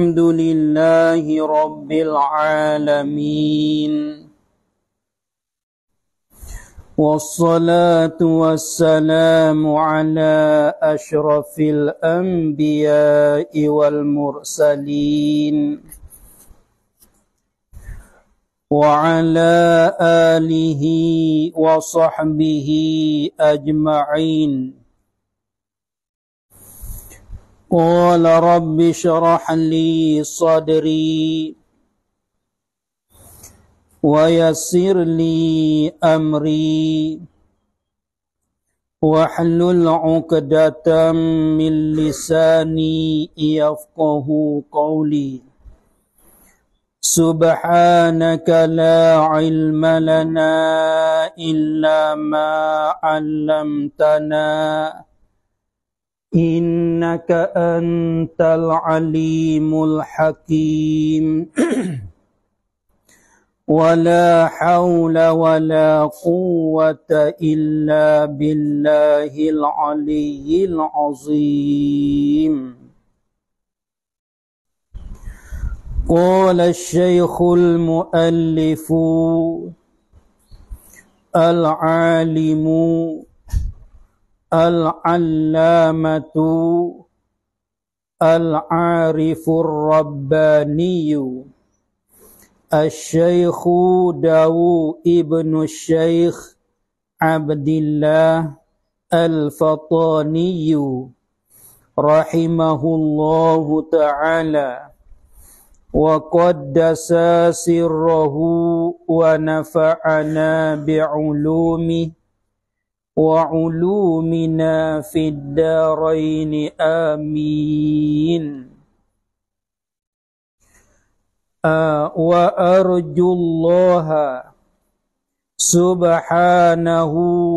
الحمد لله رب العالمين. والصلاة والسلام على أشرف الأنبياء والمرسلين. وعلى آله وصحبه أجمعين. قال رب اشرح لي صدري ويسر لي أمري واحلل عقدة من لساني يفقه قولي سبحانك لا علم لنا إلا ما علمتنا إنك أنت العليم الحكيم. ولا حول ولا قوة إلا بالله العلي العظيم. قال الشيخ المؤلف العالم al-allamatu al-arifu rabbaniyu Al-Shaykhu Dawu Ibn Shaykh Abdillah Al-Fataniyu Rahimahullahu Ta'ala Wa qaddasa sirrahu wa nafa'ana bi'ulumih وعلومنا في الدارين آمين آه وأرجو الله سبحانه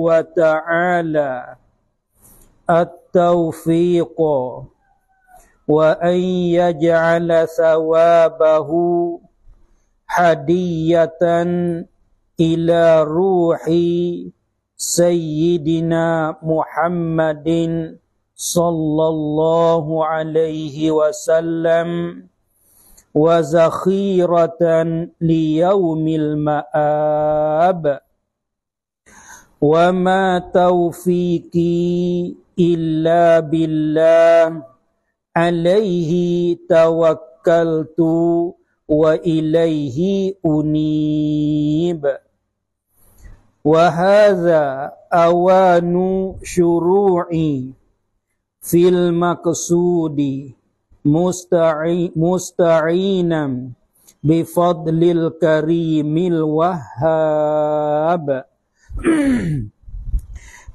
وتعالى التوفيق وأن يجعل ثوابه هدية إلى روحي سيدنا محمد صلى الله عليه وسلم وذخيرة ليوم المآب وما توفيقي إلا بالله عليه توكلت وإليه أنيب وهذا أوان شروعي في المقصود مستعينا بفضل الكريم الوهاب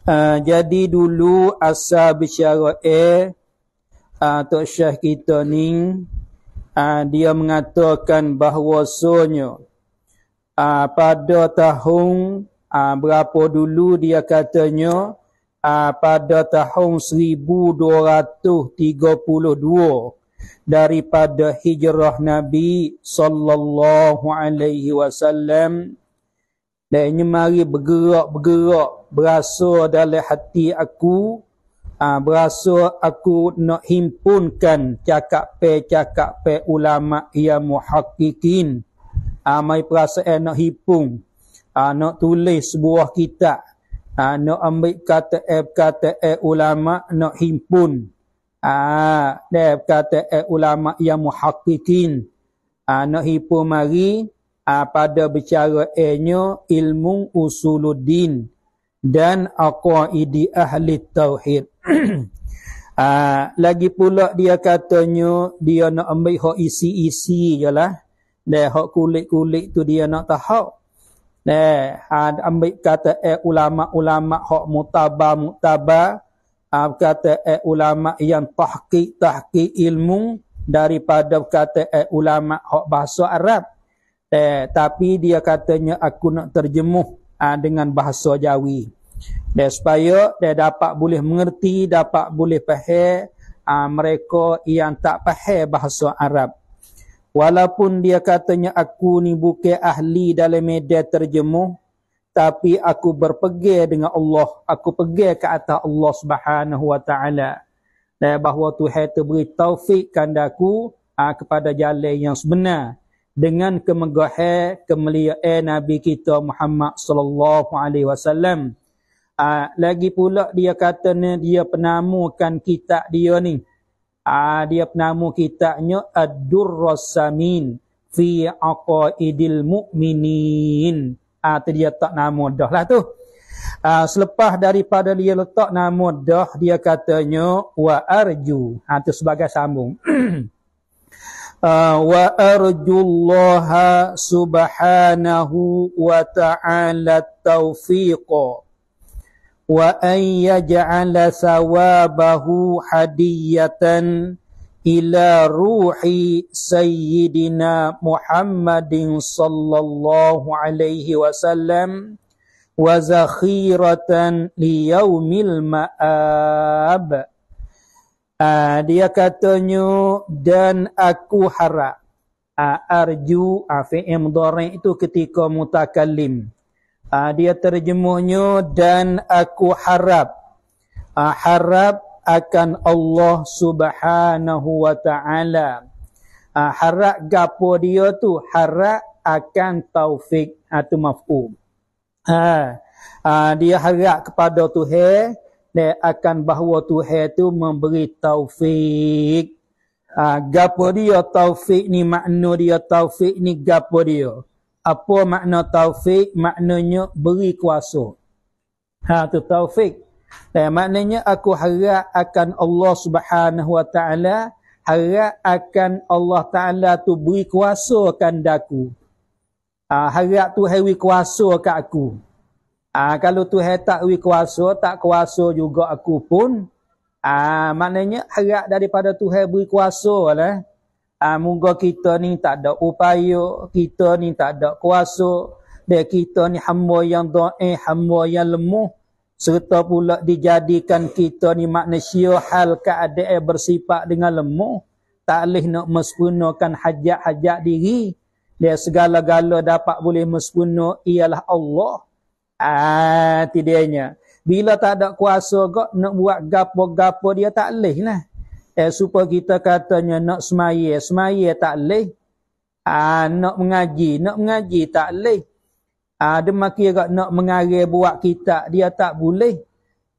uh, jadi dulu asal bicara A uh, Tok Syekh kita ni uh, dia mengatakan bahawasanya uh, pada tahun uh, berapa dulu dia katanya uh, pada tahun 1232 daripada hijrah Nabi sallallahu alaihi wasallam dan mari bergerak-bergerak berasa dalam hati aku uh, berasa aku nak himpunkan cakap pe cakap pe ulama yang muhaqqiqin. Uh, mai perasaan nak himpun ha, nak tulis sebuah kitab. Ha, nak ambil kata F kata F ulama nak himpun. Ha, F kata F ulama yang muhaqqiqin. Ha, nak himpun mari ha, pada bicara A-nya ilmu usuluddin dan aqaidi ahli tauhid. Ha, lagi pula dia katanya dia nak ambil hak isi-isi je lah. Dan hak kulit-kulit tu dia nak tahu Nah, ha, ambil kata eh ulama-ulama hak mutaba mutaba ha, kata eh ulama yang tahqiq tahqiq ilmu daripada kata eh ulama hak bahasa Arab. Eh, tapi dia katanya aku nak terjemuh ha, dengan bahasa Jawi. Dan supaya dia dapat boleh mengerti, dapat boleh faham ha, mereka yang tak faham bahasa Arab. Walaupun dia katanya aku ni bukan ahli dalam media terjemuh. Tapi aku berpegang dengan Allah. Aku pegang ke atas Allah subhanahu wa ta'ala. Dan bahawa Tuhan itu beri taufik kandaku. uh, kepada jalan yang sebenar dengan kemegahan kemuliaan Nabi kita Muhammad sallallahu alaihi wasallam. Uh, lagi pula dia kata ni dia penamukan kitab dia ni. Uh, dia penamu kitabnya Ad-Durrus Samin fi Aqaidil Mu'minin. Ah uh, dia tak nama dah lah tu. Uh, selepas daripada dia letak nama dah dia katanya wa arju ha tu sebagai sambung uh, wa arjullaha subhanahu wa ta'ala tawfiq wa an yaj'ala thawabahu hadiyatan ila ruhi sayyidina Muhammadin sallallahu alaihi wasallam wa zakhiratan ma'ab. Uh, dia katanya dan aku harap uh, arju uh, fi'il mudhari itu ketika mutakallim uh, dia terjemahnya dan aku harap. Uh, harap akan Allah Subhanahu wa taala. Uh, harap gapo dia tu? Harap akan taufik. Atau mafhum. Ha, ha, dia harap kepada Tuhan. Dia akan bahawa Tuhan tu memberi taufik. Ha, gapo dia taufik ni makna dia taufik ni gapo dia? Apa makna taufik? Maknanya beri kuasa. Ha tu taufik. Dan maknanya aku harap akan Allah Subhanahu Wa Taala harap akan Allah Taala tu beri kuasa kan daku. Ha, harap Tuhan beri kuasa kat aku. Ha, kalau Tuhan tak beri kuasa, tak kuasa juga aku pun. Ha, maknanya harap daripada Tuhan beri kuasa lah. Ha, moga kita ni tak ada upaya, kita ni tak ada kuasa. Dan kita ni hamba yang do'eh, hamba yang lemah. Serta pula dijadikan kita ni manusia hal keadaan bersifat dengan lemah. Tak boleh nak mespunakan hajat-hajat diri. Dia segala-gala dapat boleh mespuna ialah Allah. Ah, tidaknya. Bila tak ada kuasa kok nak buat gapo-gapo dia tak leh lah. Eh, supaya kita katanya nak semaya, semaya tak leh. Ah, nak mengaji, nak mengaji tak leh. Ah, demikian kok nak mengajar buat kita dia tak boleh.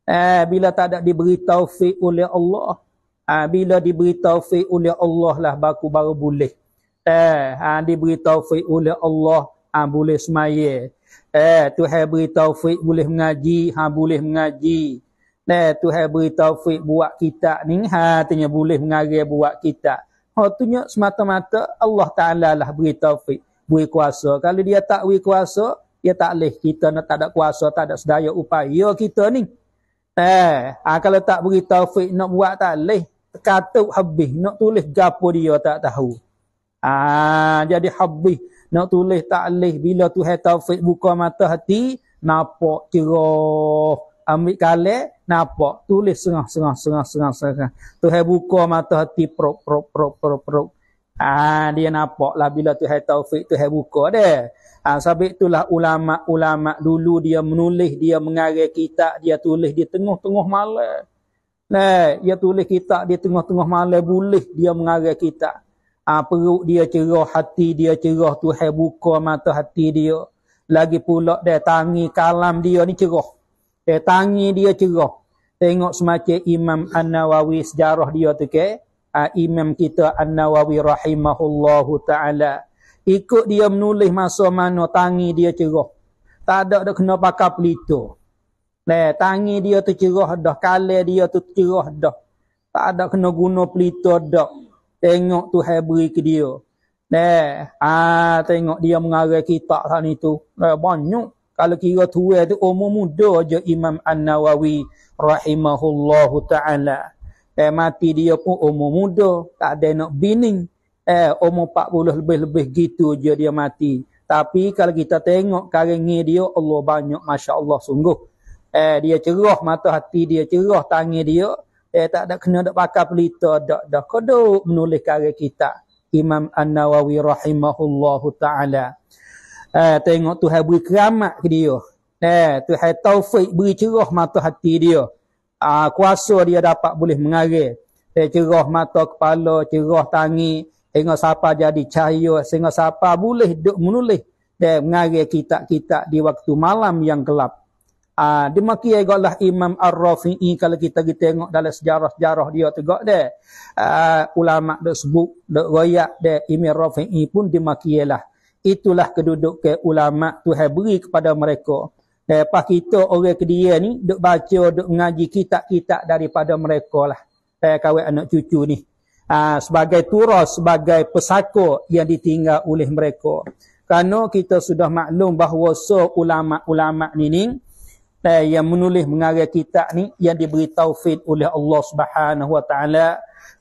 Eh, bila tak ada diberi taufik oleh Allah. Ah, bila diberi taufik oleh Allah lah baku baru boleh. Eh, ah, diberi taufik oleh Allah ah, boleh semaya. Eh, Tuhan beri taufik boleh mengaji, ha boleh mengaji. Eh, Tuhan beri taufik buat kita ni, ha tanya boleh mengajar buat kita. Ha tunya semata-mata Allah Taala lah beri taufik, beri kuasa. Kalau dia tak beri kuasa, dia tak leh kita nak tak ada kuasa, tak ada sedaya upaya kita ni. Eh, ha, kalau tak beri taufik nak buat tak leh. Kata habis, nak tulis gapo dia tak tahu. Ah, jadi habis nak tulis taklih bila Tuhan taufik buka mata hati nampak cerah ambil kale nampak tulis sengah sengah sengah sengah sengah Tuhan buka mata hati prok prok prok prok prok. Ah dia nampak lah bila Tuhan taufik Tuhan buka deh ah sebab itulah ulama-ulama dulu dia menulis dia mengarang kitab dia tulis di tengah-tengah malam Nah, dia tulis kitab di tengah-tengah malam boleh dia mengarang kitab ha, perut dia cerah, hati dia cerah, Tuhan buka mata hati dia. Lagi pula dia tangi kalam dia ni cerah. Dia tangi dia cerah. Tengok semacam Imam An-Nawawi sejarah dia tu ke. Ha, Imam kita An-Nawawi rahimahullahu ta'ala. Ikut dia menulis masa mana tangi dia cerah. Tak ada dah kena pakai pelito. Nah, tangi dia tu cerah dah. Kalir dia tu cerah dah. Tak ada kena guna pelito dah. Tengok Tuhan beri ke dia. Nah, ah tengok dia mengarang kitab sana itu. Nah, banyak. Kalau kira tua tu umur muda aja Imam An-Nawawi rahimahullahu taala. Eh mati dia pun umur muda, tak ada nak bini. Eh umur 40 lebih-lebih gitu je dia mati. Tapi kalau kita tengok karangi dia Allah banyak masya-Allah sungguh. Eh dia cerah mata hati dia cerah tangan dia eh tak ada kena dak pakai pelita dak dak kodok menulis karya kita Imam An-Nawawi rahimahullahu taala eh tengok Tuhan beri keramat ke dia eh Tuhan taufik beri cerah mata hati dia ah kuasa dia dapat boleh mengalir eh cerah mata kepala cerah tangi Sehingga siapa jadi cahaya, sehingga siapa boleh duk menulis dan mengalir kitab-kitab di waktu malam yang gelap. Ah, demikian juga Imam Ar-Rafi'i kalau kita kita tengok dalam sejarah-sejarah dia tegak dia. Ah, ulama dak sebut dak royak dia Imam Ar-Rafi'i pun demikianlah. Itulah keduduk ke ulama Tuhan beri kepada mereka. Lepas kita orang kedia ni duk baca, duk mengaji kitab-kitab daripada mereka lah. Saya kawin anak cucu ni. Ah, sebagai turas, sebagai pesako yang ditinggal oleh mereka. Kerana kita sudah maklum bahawa so ulama-ulama ni ni eh, yang menulis mengarah kitab ni yang diberi taufid oleh Allah Subhanahu Wa Taala.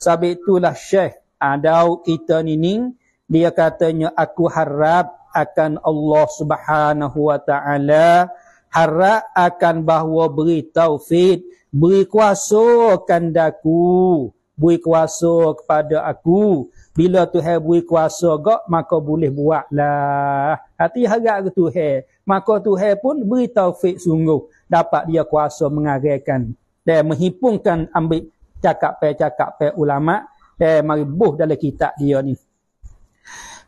Sebab itulah Syekh Adau kita ni ni dia katanya aku harap akan Allah Subhanahu Wa Taala harap akan bahawa beri taufid beri kuasa kandaku beri kuasa kepada aku. Bila Tuhan beri kuasa gak maka boleh buatlah. Hati harap ke Tuhan? Maka Tuhan pun beri taufik sungguh. Dapat dia kuasa mengarahkan dan menghipungkan ambil cakap pe cakap pe ulama. Dan mari buh dalam kitab dia ni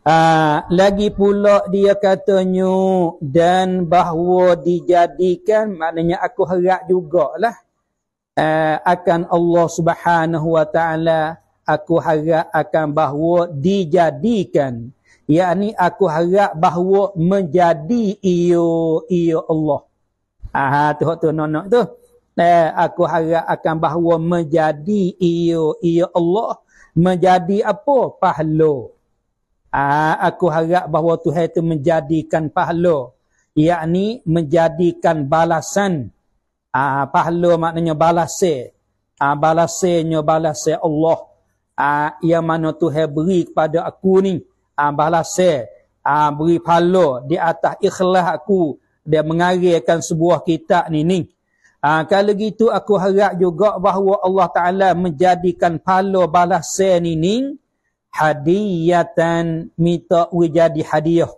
Uh, lagi pula dia katanya dan bahawa dijadikan maknanya aku harap jugalah uh, akan Allah Subhanahu wa taala aku harap akan bahawa dijadikan. Yakni aku harap bahawa menjadi iyo iyo Allah. Ah tu tu nonok tu. Eh, aku harap akan bahawa menjadi iyo iyo Allah. Menjadi apa? Pahala ah aku harap bahawa Tuhan itu menjadikan pahala. Yakni menjadikan balasan. Ah pahala maknanya balase. Ah balasnya balase Allah. Ah yang mana Tuhan beri kepada aku ni. Ah, balase. Ah, beri pahala di atas ikhlas aku. Dia mengarihkan sebuah kitab ni ni. Ah, kalau gitu aku harap juga bahawa Allah Ta'ala menjadikan pahala balase ni ni hadiyatan minta jadi hadiah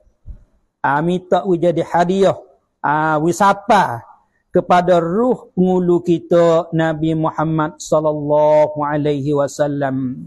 ah, minta jadi hadiah ah, wisapa kepada ruh pengulu kita Nabi Muhammad sallallahu alaihi wasallam.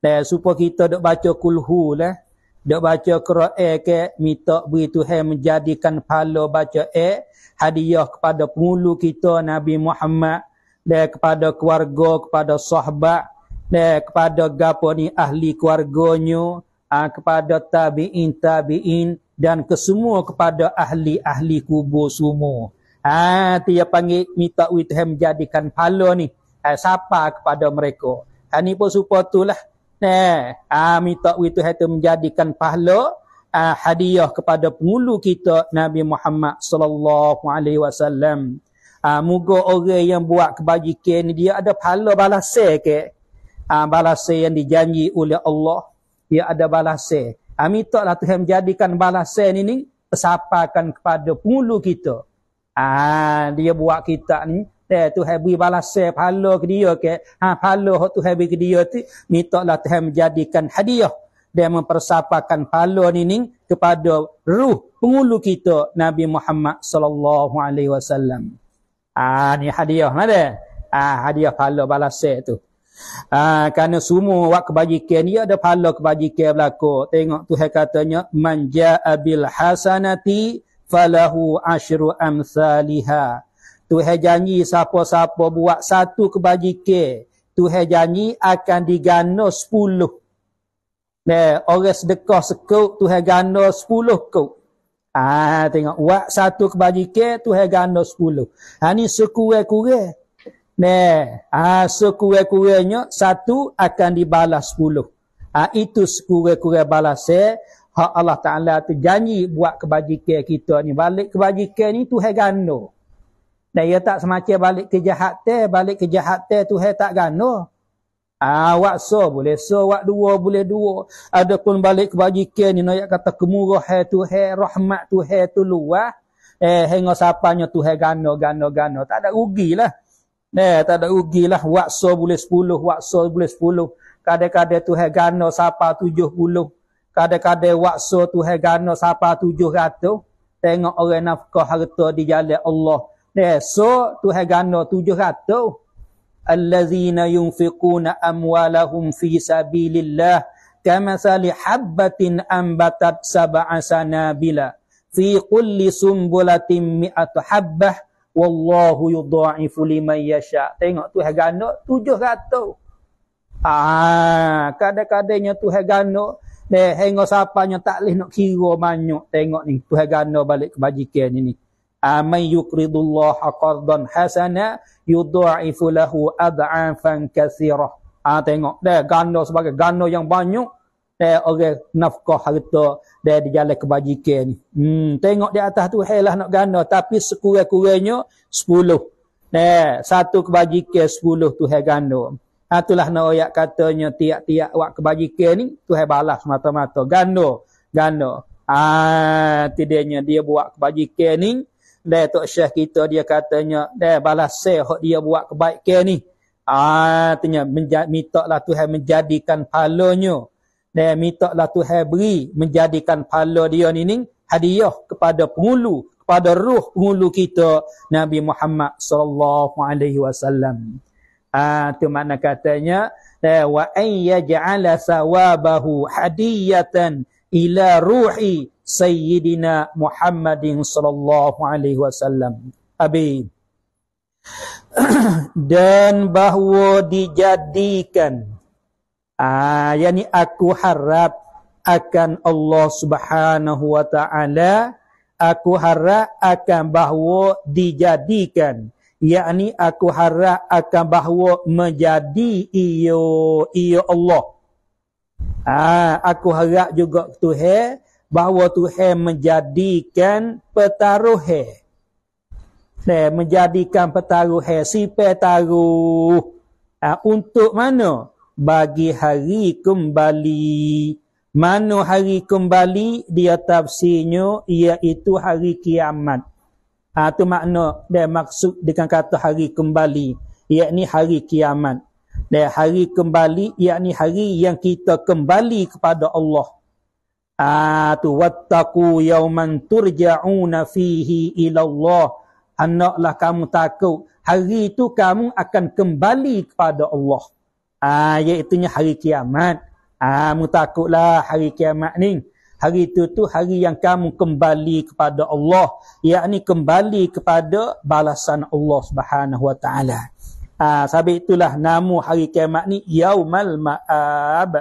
Dan supaya kita dak baca kulhu lah Dok baca Quran ke minta beri Tuhan menjadikan pahala baca eh hadiah kepada pengulu kita Nabi Muhammad dan kepada keluarga kepada sahabat dan kepada gapo ni ahli keluarganya ah, kepada tabiin tabiin dan kesemua kepada ahli-ahli kubur semua. Ah dia panggil minta Tuhan menjadikan pahala ni ah, siapa kepada mereka. Ah, ni pun supaya itulah Nah, ah minta itu hati menjadikan pahala ah, hadiah kepada pengulu kita Nabi Muhammad sallallahu alaihi wasallam. Ah moga orang yang buat kebajikan ni dia ada pahala balasai ke? Ah balasai yang dijanji oleh Allah, dia ada balasai. Ah minta lah Tuhan menjadikan balasai ni ni pesapakan kepada pengulu kita. Ah dia buat kita ni Eh, Tuhan beri balasan pahala ke dia ke. Ha, pahala yang Tuhan beri ke dia tu. Minta lah Tuhan menjadikan hadiah. Dan mempersapakan pahala ni ni kepada ruh pengulu kita Nabi Muhammad sallallahu alaihi wasallam. Ah ni hadiah ada. Ah hadiah pahala balasan tu. Ah kerana semua wak kebajikan dia ada pahala kebajikan berlaku. Tengok Tuhan katanya man jaa bil hasanati falahu asyru amsalihah. Tuhan janji siapa-siapa buat satu kebajikan, Tuhan janji akan digano sepuluh. Nah, orang sedekah sekut, Tuhan gano sepuluh kut. Ah, tengok, buat satu kebajikan, Tuhan gano sepuluh. Ha, ni sekurang-kurang. Nah, ah, sekurang-kurangnya, satu akan dibalas sepuluh. Ah, itu sekurang-kurang balasnya. Hak Allah Ta'ala tu janji buat kebajikan kita ni. Balik kebajikan ni Tuhan gano. Dan ia tak semacam balik ke jahat te, balik ke jahat te tu hai tak gano. Ah wak so boleh so wak dua boleh dua. Adapun balik kebajikan ni nak kata kemurah hai tu hai rahmat tu hai tu luah. Eh hingga sapanya tu hai gano gano gano tak ada rugilah. Eh tak ada rugilah wak so boleh sepuluh, wak so boleh sepuluh. Kadang-kadang tu hai gano sapa tujuh puluh. Kadang-kadang wak so tu hai gano sapa tujuh ratus. Tengok orang nafkah harta di jalan Allah. Esok Tuhan gana tujuh ratus. Allazina yunfiquna amwalahum fi sabilillah. kamasali habbatin ambatat sab'a sanabila fi kulli sumbulatin mi'atu habbah wallahu yudha'ifu liman yasha. Tengok tu gano 700 ah kadang-kadangnya tu gano deh hingga siapanya tak leh nak kira banyak tengok ni tu gano balik kebajikan ini. Amay yuqridullah qardan hasana yudha'ifu lahu ad'afan katsira ah tengok. Deh gano sebagai gano yang banyak deh orang nafkah harta dia di jalan kebajikan ni. Hmm, tengok di atas tu lah nak ganda tapi sekurang-kurangnya 10. Nah, satu kebajikan 10 tu hai ganda. Ha, itulah nak ayat katanya tiap-tiap wak kebajikan ni tu hai balas mata-mata ganda. Ganda. Ah, ha, tidaknya dia buat kebajikan ni dia tok syekh kita dia katanya dia balas seh dia buat kebaikan ni. Ah, artinya minta lah Tuhan menjadikan dan mintalah Tuhan beri menjadikan pahala dia ni ni hadiah kepada pengulu kepada ruh pengulu kita Nabi Muhammad sallallahu alaihi wasallam. Ah tu makna katanya wa ay yaj'ala sawabahu hadiyatan ila ruhi sayyidina Muhammadin sallallahu alaihi wasallam. Abi dan bahawa dijadikan Ah, yani aku harap akan Allah Subhanahu wa taala aku harap akan bahawa dijadikan. Yakni aku harap akan bahawa menjadi iyo iyo Allah. Ah aku harap juga Tuhan bahawa Tuhan menjadikan petaruh dan menjadikan petaruh si petaruh. Ah, untuk mana bagi hari kembali. Mana hari kembali dia tafsirnya iaitu hari kiamat. Ha, itu makna dia maksud dengan kata hari kembali. Iaitu hari kiamat. Dan hari kembali iaitu hari yang kita kembali kepada Allah. Ah tu wattaqu yawman turja'una fihi ila Allah. Kamu takut hari itu kamu akan kembali kepada Allah. Ah, iaitu hari kiamat. Ah, mutakutlah hari kiamat ni. Hari itu tu hari yang kamu kembali kepada Allah. Yakni kembali kepada balasan Allah subhanahu wa ta'ala. Ah, sebab itulah nama hari kiamat ni Yaumal Ma'ab.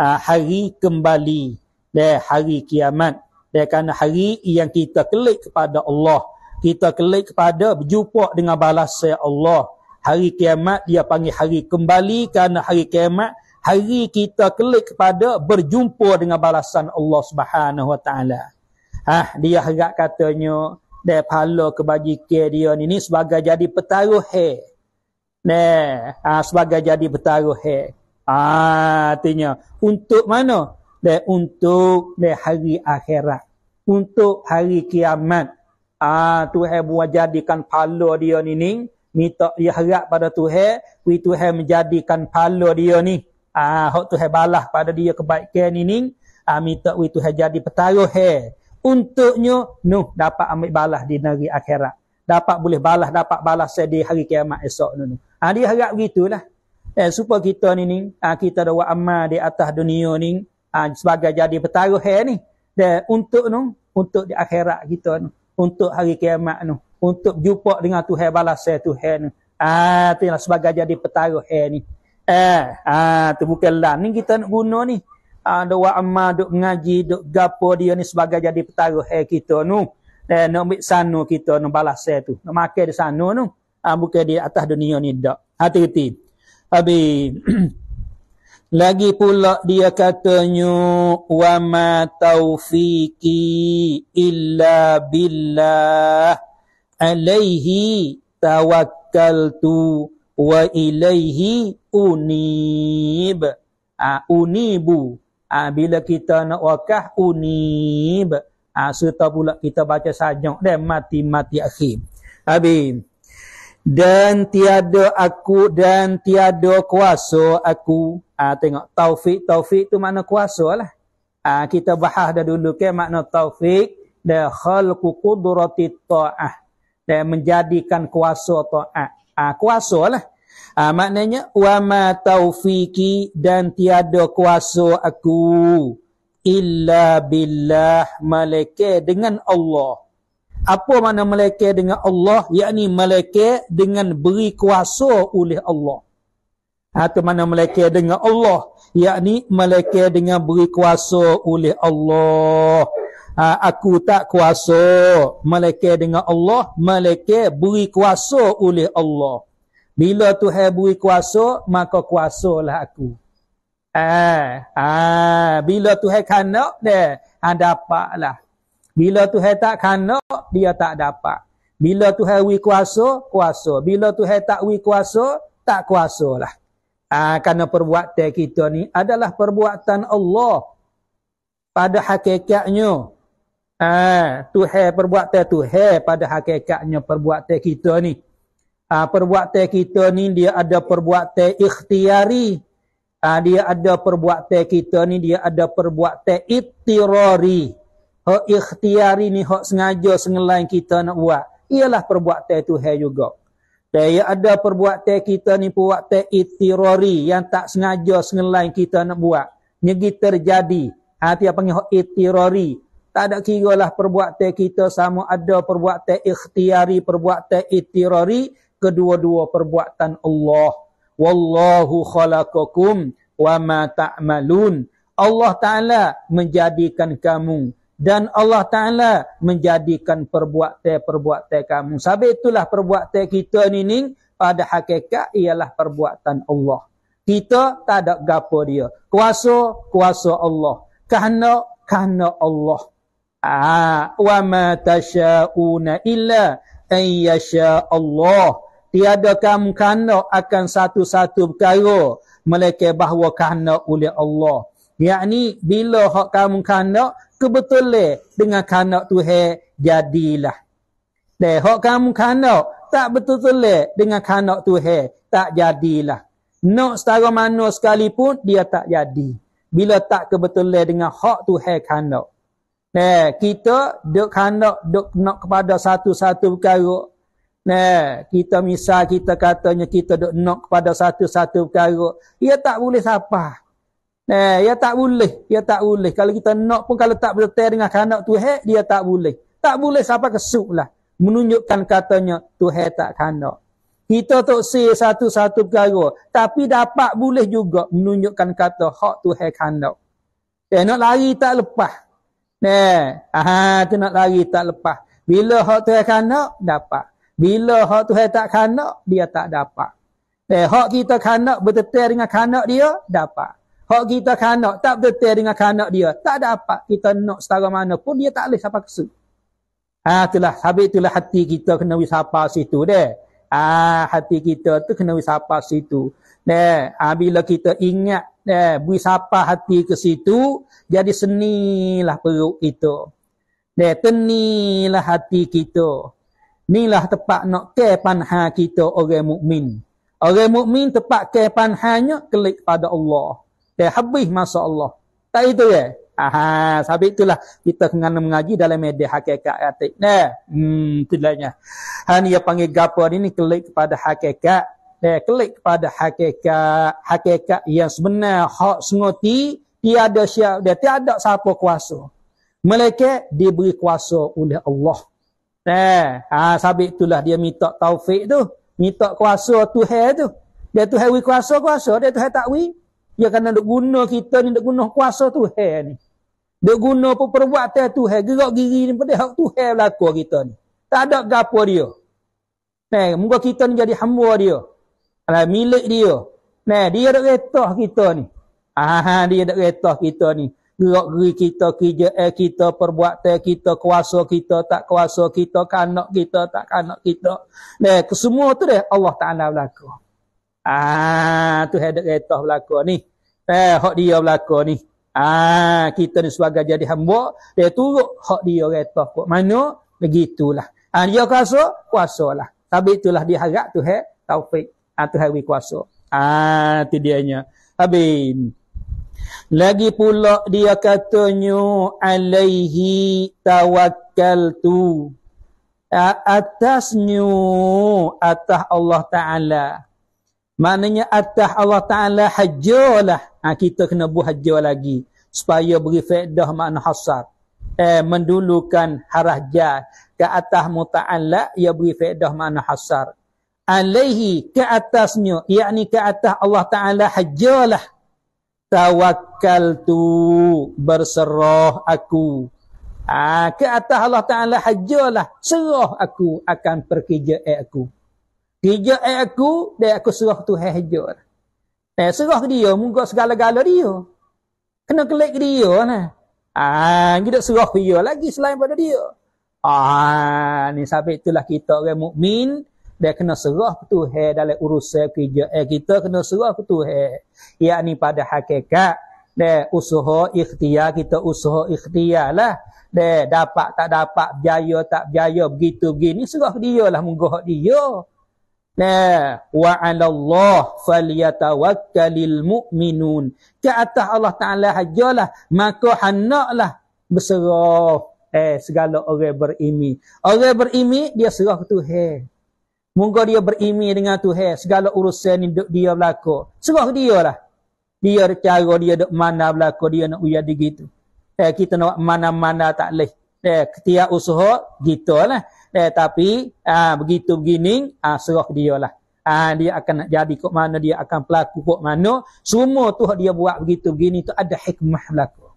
Ah, hari kembali. Dia hari kiamat. Dia kerana hari yang kita kelik kepada Allah. Kita kelik kepada berjumpa dengan balasan Allah hari kiamat dia panggil hari kembali kerana hari kiamat hari kita kelik kepada berjumpa dengan balasan Allah Subhanahu Wa Taala. Ah dia harap katanya dia pahala kebajikan dia ni, ni sebagai jadi petaruh he. Nah, ah, sebagai jadi petaruh he. Ah, artinya untuk mana? Dia untuk dia hari akhirat. Untuk hari kiamat. Ah, Tuhan buat jadikan pahala dia ni ni minta dia harap pada Tuhan, wi Tuhan menjadikan pahala dia ni. Ah, hak Tuhan balas pada dia kebaikan ni ni, ah minta wi Tuhan jadi petaruh he. Untuknya noh dapat ambil balas di negeri akhirat. Dapat boleh balas, dapat balas di hari kiamat esok ni. Ah dia harap begitulah. Eh supaya kita ni ni, ah kita ada amal di atas dunia ni, ah sebagai jadi petaruh he ni. Dan untuk nu, untuk di akhirat kita nu, untuk hari kiamat nu untuk jumpa dengan Tuhan balas saya Tuhan. Ah, itulah sebagai jadi petaruh eh ni. Eh, ah, tu bukan lah. Ni kita nak guna ni. Ah, doa amal, duk ngaji, duk gapo dia ni sebagai jadi petaruh eh kita nu. Eh, nak ambil sana kita nak balas saya tu. Nak makan di sana nu. Ah, bukan di atas dunia ni dak. Hati-hati. Habis. Lagi pula dia katanya wa ma taufiqi illa billah alaihi tawakkaltu wa ilaihi unib. A unibu. A bila kita nak wakah unib. A serta pula kita baca sajak dan mati-mati akhir. Habis. Dan tiada aku dan tiada kuasa aku. A tengok taufik. Taufik tu makna kuasa lah. A kita bahas dah dulu ke makna taufik. Dan khalqu qudratit ta'ah dan menjadikan kuasa taat. Ah ha, kuasa lah. Ha, maknanya wa ma taufiki dan tiada kuasa aku illa billah malaikat dengan Allah. Apa makna malaikat dengan Allah? Yakni malaikat dengan beri kuasa oleh Allah. Atau ha, mana malaikat dengan Allah? Yakni malaikat dengan beri kuasa oleh Allah. Ha, aku tak kuasa malaikat dengan Allah. Malaikat beri kuasa oleh Allah. Bila Tuhan beri kuasa, maka kuasalah aku. Ah, ah, bila Tuhan kanak dia, ha, dapatlah. Bila Tuhan tak kanak, dia tak dapat. Bila Tuhan beri kuasa, kuasa. Bila Tuhan tak beri kuasa, tak kuasalah. Ah, kerana perbuatan kita ni adalah perbuatan Allah. Pada hakikatnya. Ah, Tuhan perbuatan Tuhan pada hakikatnya perbuatan kita ni. Uh, perbuatan kita ni dia ada perbuatan ikhtiari. Uh, dia ada perbuatan kita ni dia ada perbuatan ittirari. Hak ikhtiari ni hak sengaja sengelain kita nak buat. Ialah perbuatan Tuhan juga. Dia ada perbuatan kita ni perbuatan ittirari yang tak sengaja sengelain kita nak buat. Nyegi terjadi. Hati apa panggil hak ittirari tak ada kira lah perbuatan kita sama ada perbuatan ikhtiari perbuatan ittirari kedua-dua perbuatan Allah. Wallahu khalaqakum wa ma ta'malun. Allah Ta'ala menjadikan kamu dan Allah Ta'ala menjadikan perbuatan-perbuatan kamu. Sebab itulah perbuatan kita ni ni pada hakikat ialah perbuatan Allah. Kita tak ada gapo dia. Kuasa, kuasa Allah. Kerana, kerana Allah. Ah, wa ma tasha'una illa an yasha Allah tiada kamu kena akan satu-satu perkara melainkan bahawa kena oleh Allah. Yakni bila hak kamu kena kebetulan dengan kena Tuhan jadilah. Dan hak kamu kena tak betul-betul dengan kena Tuhan tak jadilah. Nak setara mana sekalipun dia tak jadi. Bila tak kebetulan dengan hak Tuhan kena. Nah, kita duk kena duk nak kepada satu-satu perkara Nah, kita misal kita katanya kita dok nak kepada satu-satu perkara, ia tak boleh siapa. Nah, ia tak boleh, ia tak boleh. Kalau kita nak pun kalau tak berteru dengan kanak Tuhan, dia tak boleh. Tak boleh siapa kesuklah menunjukkan katanya Tuhan tak kanak. Kita tak si satu-satu perkara, tapi dapat boleh juga menunjukkan kata hak Tuhan kanak. Eh, nak lari tak lepas. Nah, aha, tu nak lari tak lepas. Bila hak Tuhan kanak, dapat. Bila hak Tuhan tak kanak, dia tak dapat. Eh, hak kita kanak bertetir dengan kanak dia, dapat. Hak kita kanak tak bertetir dengan kanak dia, tak dapat. Kita nak setara mana pun, dia tak boleh siapa kesut. Ah, itulah, habis itulah hati kita kena wisapa situ deh. Ah, hati kita tu kena wisapa situ. Deh, ah, bila kita ingat deh, wisapa hati ke situ, jadi senilah perut itu. Deh, tenilah hati kita. Inilah tempat nak ke panha kita orang mukmin. Orang mukmin tempat ke panhanya kelik pada Allah. Dan habis masa Allah. Tak itu ya? Aha, sebab itulah kita kena mengaji dalam media hakikat atik. Nah, hmm, tidaknya. Han dia panggil gapo ini kelik kepada hakikat. Eh, kelik kepada hakikat, hakikat yang sebenar, hak sengoti, tiada siapa, dia tiada siapa kuasa. Mereka diberi kuasa oleh Allah. Eh, ha, sabit itulah dia minta taufik tu. Minta kuasa Tuhan tu. Dia Tuhan wi kuasa kuasa. Dia Tuhan tak wi. Dia kena duk guna kita ni, duk guna kuasa Tuhan ni. Duk guna pun perbuatan Tuhan. Gerak giri ni pada hak Tuhan berlaku kita ni. Tak ada gapo dia. Nah, muka kita ni jadi hamba dia. Alah, milik dia. Nah, dia ada retah kita ni. Ah, dia ada retah kita ni gerak geri kita, kerja eh kita, perbuatan kita, kuasa kita, tak kuasa kita, kanak kita, tak kanak kita. Nah, kesemua tu deh Allah Ta'ala berlaku. Ah, tu ada retah berlaku ni. Eh, hak dia berlaku ni. Ah, kita ni sebagai jadi hamba, dia turut hak dia retah. Kok mana? Begitulah. Ah, dia kuasa, kuasa lah. Tapi itulah dia harap tu hai taufik. Ah, tu hari kuasa. Ah, tu dianya. Habis. Lagi pula dia katanya alaihi tawakkaltu. Atasnya atas Allah Ta'ala. Maknanya atas Allah Ta'ala hajalah. Ha, kita kena buat haja lagi. Supaya beri faedah makna hasar. Eh, mendulukan harajah ke atas muta'ala ia beri faedah makna hasar. Alaihi ke atasnya. Iaitu ke atas Allah Ta'ala hajalah. Tawakkal tu berserah aku. Ha, ke atas Allah Ta'ala hajalah. Serah aku akan perkerjaan aku. Kerja aku, dan aku serah tu hajar. Eh, serah dia, muka segala-gala dia. Kena kelik ke dia nah. Ah, kita serah dia lagi selain pada dia. Ah, ni sampai itulah kita orang mukmin dia kena serah ke Tuhan dalam urusan kerja eh, kita kena serah ke Tuhan. Ia ni pada hakikat dia usaha ikhtiar kita usaha ikhtiar lah. Dia dapat tak dapat berjaya tak berjaya begitu begini serah ke dia lah munggah dia. Nah, wa Allah falyatawakkalul mu'minun. Ke atas Allah Taala hajalah, maka hendaklah berserah eh segala orang berimi. Orang berimi dia serah ke Tuhan. Moga dia berimi dengan Tuhan, segala urusan ni dia berlaku. Serah dia lah. Dia cara dia duk mana berlaku, dia nak uya gitu. Eh kita nak mana-mana tak leh. Eh ketia usaha gitulah. Eh, tapi ah, begitu begini, ah, serah dia lah. Ah, dia akan jadi kok mana, dia akan pelaku kok mana. Semua tu dia buat begitu begini tu ada hikmah berlaku.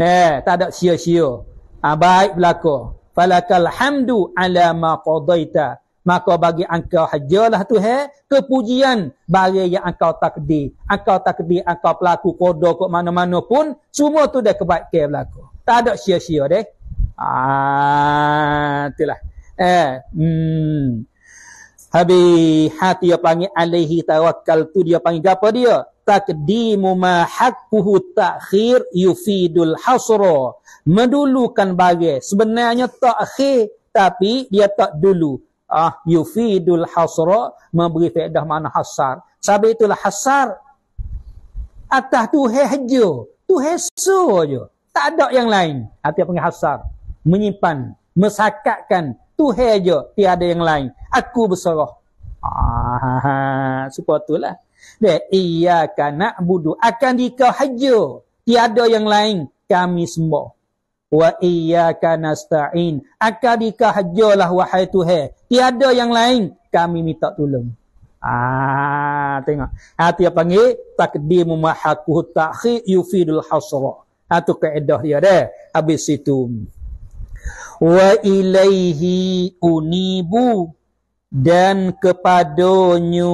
Nah, tak ada sia-sia. Ah, baik berlaku. Falakal hamdu ala ma qadaita. Maka bagi engkau hajalah tu he, kepujian bagi yang engkau takdir. Engkau takdir, engkau pelaku kodoh kok mana-mana pun, semua tu dah kebaikan berlaku. Tak ada sia-sia deh. Ah, itulah. Eh, hmm. Habis hati dia panggil alaihi tawakkal tu dia panggil apa dia? Takdimu ma haqquhu ta'khir yufidul hasra. Mendulukan bagi. Sebenarnya ta'khir tapi dia tak dulu. Ah, yufidul hasra memberi faedah mana hasar. Sebab itulah hasar atas tu hajo. Tu heso je. Tak ada yang lain. Hati panggil hasar menyimpan, mesakatkan Tuhan je, tiada yang lain. Aku berserah. Ah, supaya itulah. Dan iyyaka na'budu akan dikau haja. Tiada yang lain kami sembah. Wa iyyaka nasta'in akan dikau hajalah wahai Tuhan. Tiada yang lain kami minta tolong. Ah, tengok. Hati apa panggil takdimu mahakuhu ta'khir yufidul hasra. Itu kaedah dia dah. Habis itu wa ilaihi unibu dan kepadanya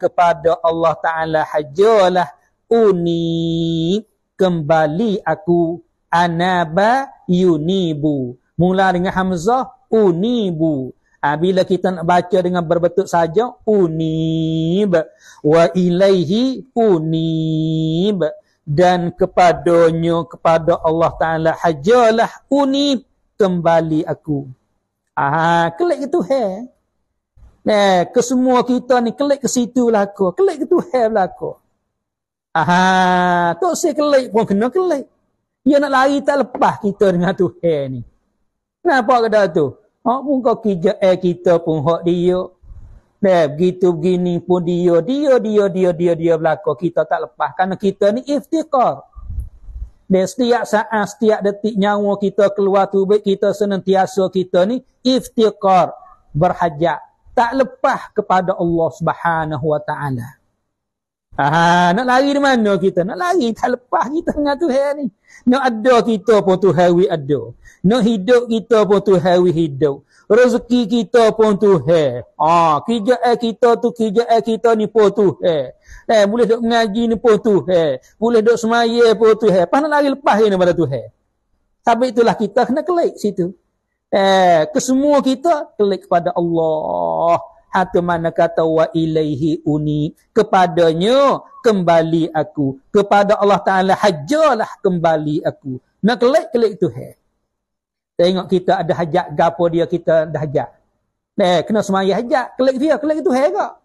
kepada Allah Taala hajalah uni kembali aku anaba yunibu mula dengan hamzah unibu ha, bila kita nak baca dengan berbentuk saja unib wa ilaihi unib dan kepadanya kepada Allah Taala hajalah unib kembali aku. Ah, kelik itu he. Nah, ke semua kita ni kelik ke situ aku. Kelik itu he lah aku. Ah, tu si kelik pun kena kelik. Dia nak lari tak lepas kita dengan tu he ni. Kenapa kata tu? Oh, muka kerja eh kita pun hak dia. Nah, begitu begini pun dia, dia, dia, dia, dia, dia berlaku. Kita tak lepas. Kerana kita ni iftikar. Dan setiap saat, setiap detik nyawa kita keluar tubuh kita senantiasa kita ni iftiqar berhajat. Tak lepas kepada Allah subhanahu wa ta'ala. Aha, nak lari di mana kita? Nak lari tak lepas kita dengan Tuhan ni. Nak ada kita pun Tuhan ada. Nak hidup kita pun Tuhan hidup. Rezeki kita pun Tuhan. Ah, kerjaan kita tu kerjaan kita ni pun Tuhan. Eh, boleh duk mengaji ni pun Tuhan. Boleh duk semaya pun Tuhan. Pas nak lari lepas ni pada Tuhan. Tapi itulah kita kena kelik situ. Eh, kesemua kita kelik kepada Allah. Atau mana kata wa ilaihi uni. Kepadanya kembali aku. Kepada Allah Ta'ala hajalah kembali aku. Nak kelik-kelik Tuhan. Tengok kita ada hajat gapo dia kita ada hajat. Eh, kena semaya hajat. Kelik dia, kelik itu hera.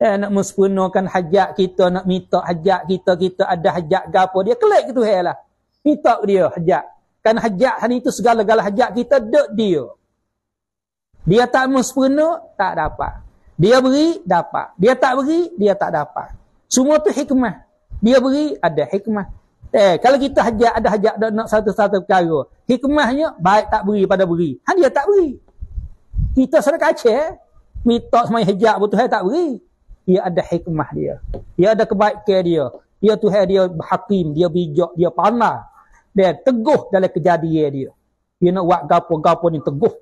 Eh, nak mensempurnakan hajat kita, nak minta hajat kita, kita ada hajat gapo dia, kelik itu hera lah. Minta dia hajat. Kan hajat hari itu segala-gala hajat kita dek dia. Dia tak mensempurna, tak dapat. Dia beri, dapat. Dia tak beri, dia tak dapat. Semua tu hikmah. Dia beri, ada hikmah. Eh, kalau kita hajat, ada hajat nak satu-satu perkara. Hikmahnya, baik tak beri pada beri. Ha, dia tak beri. Kita sedekah aceh, minta semua hijab pun Tuhan tak beri. Dia ada hikmah dia. Dia ada kebaikan dia. Dia Tuhan dia hakim, dia bijak, dia panah. Dia teguh dalam kejadian dia. Dia nak buat gapo-gapo ni teguh.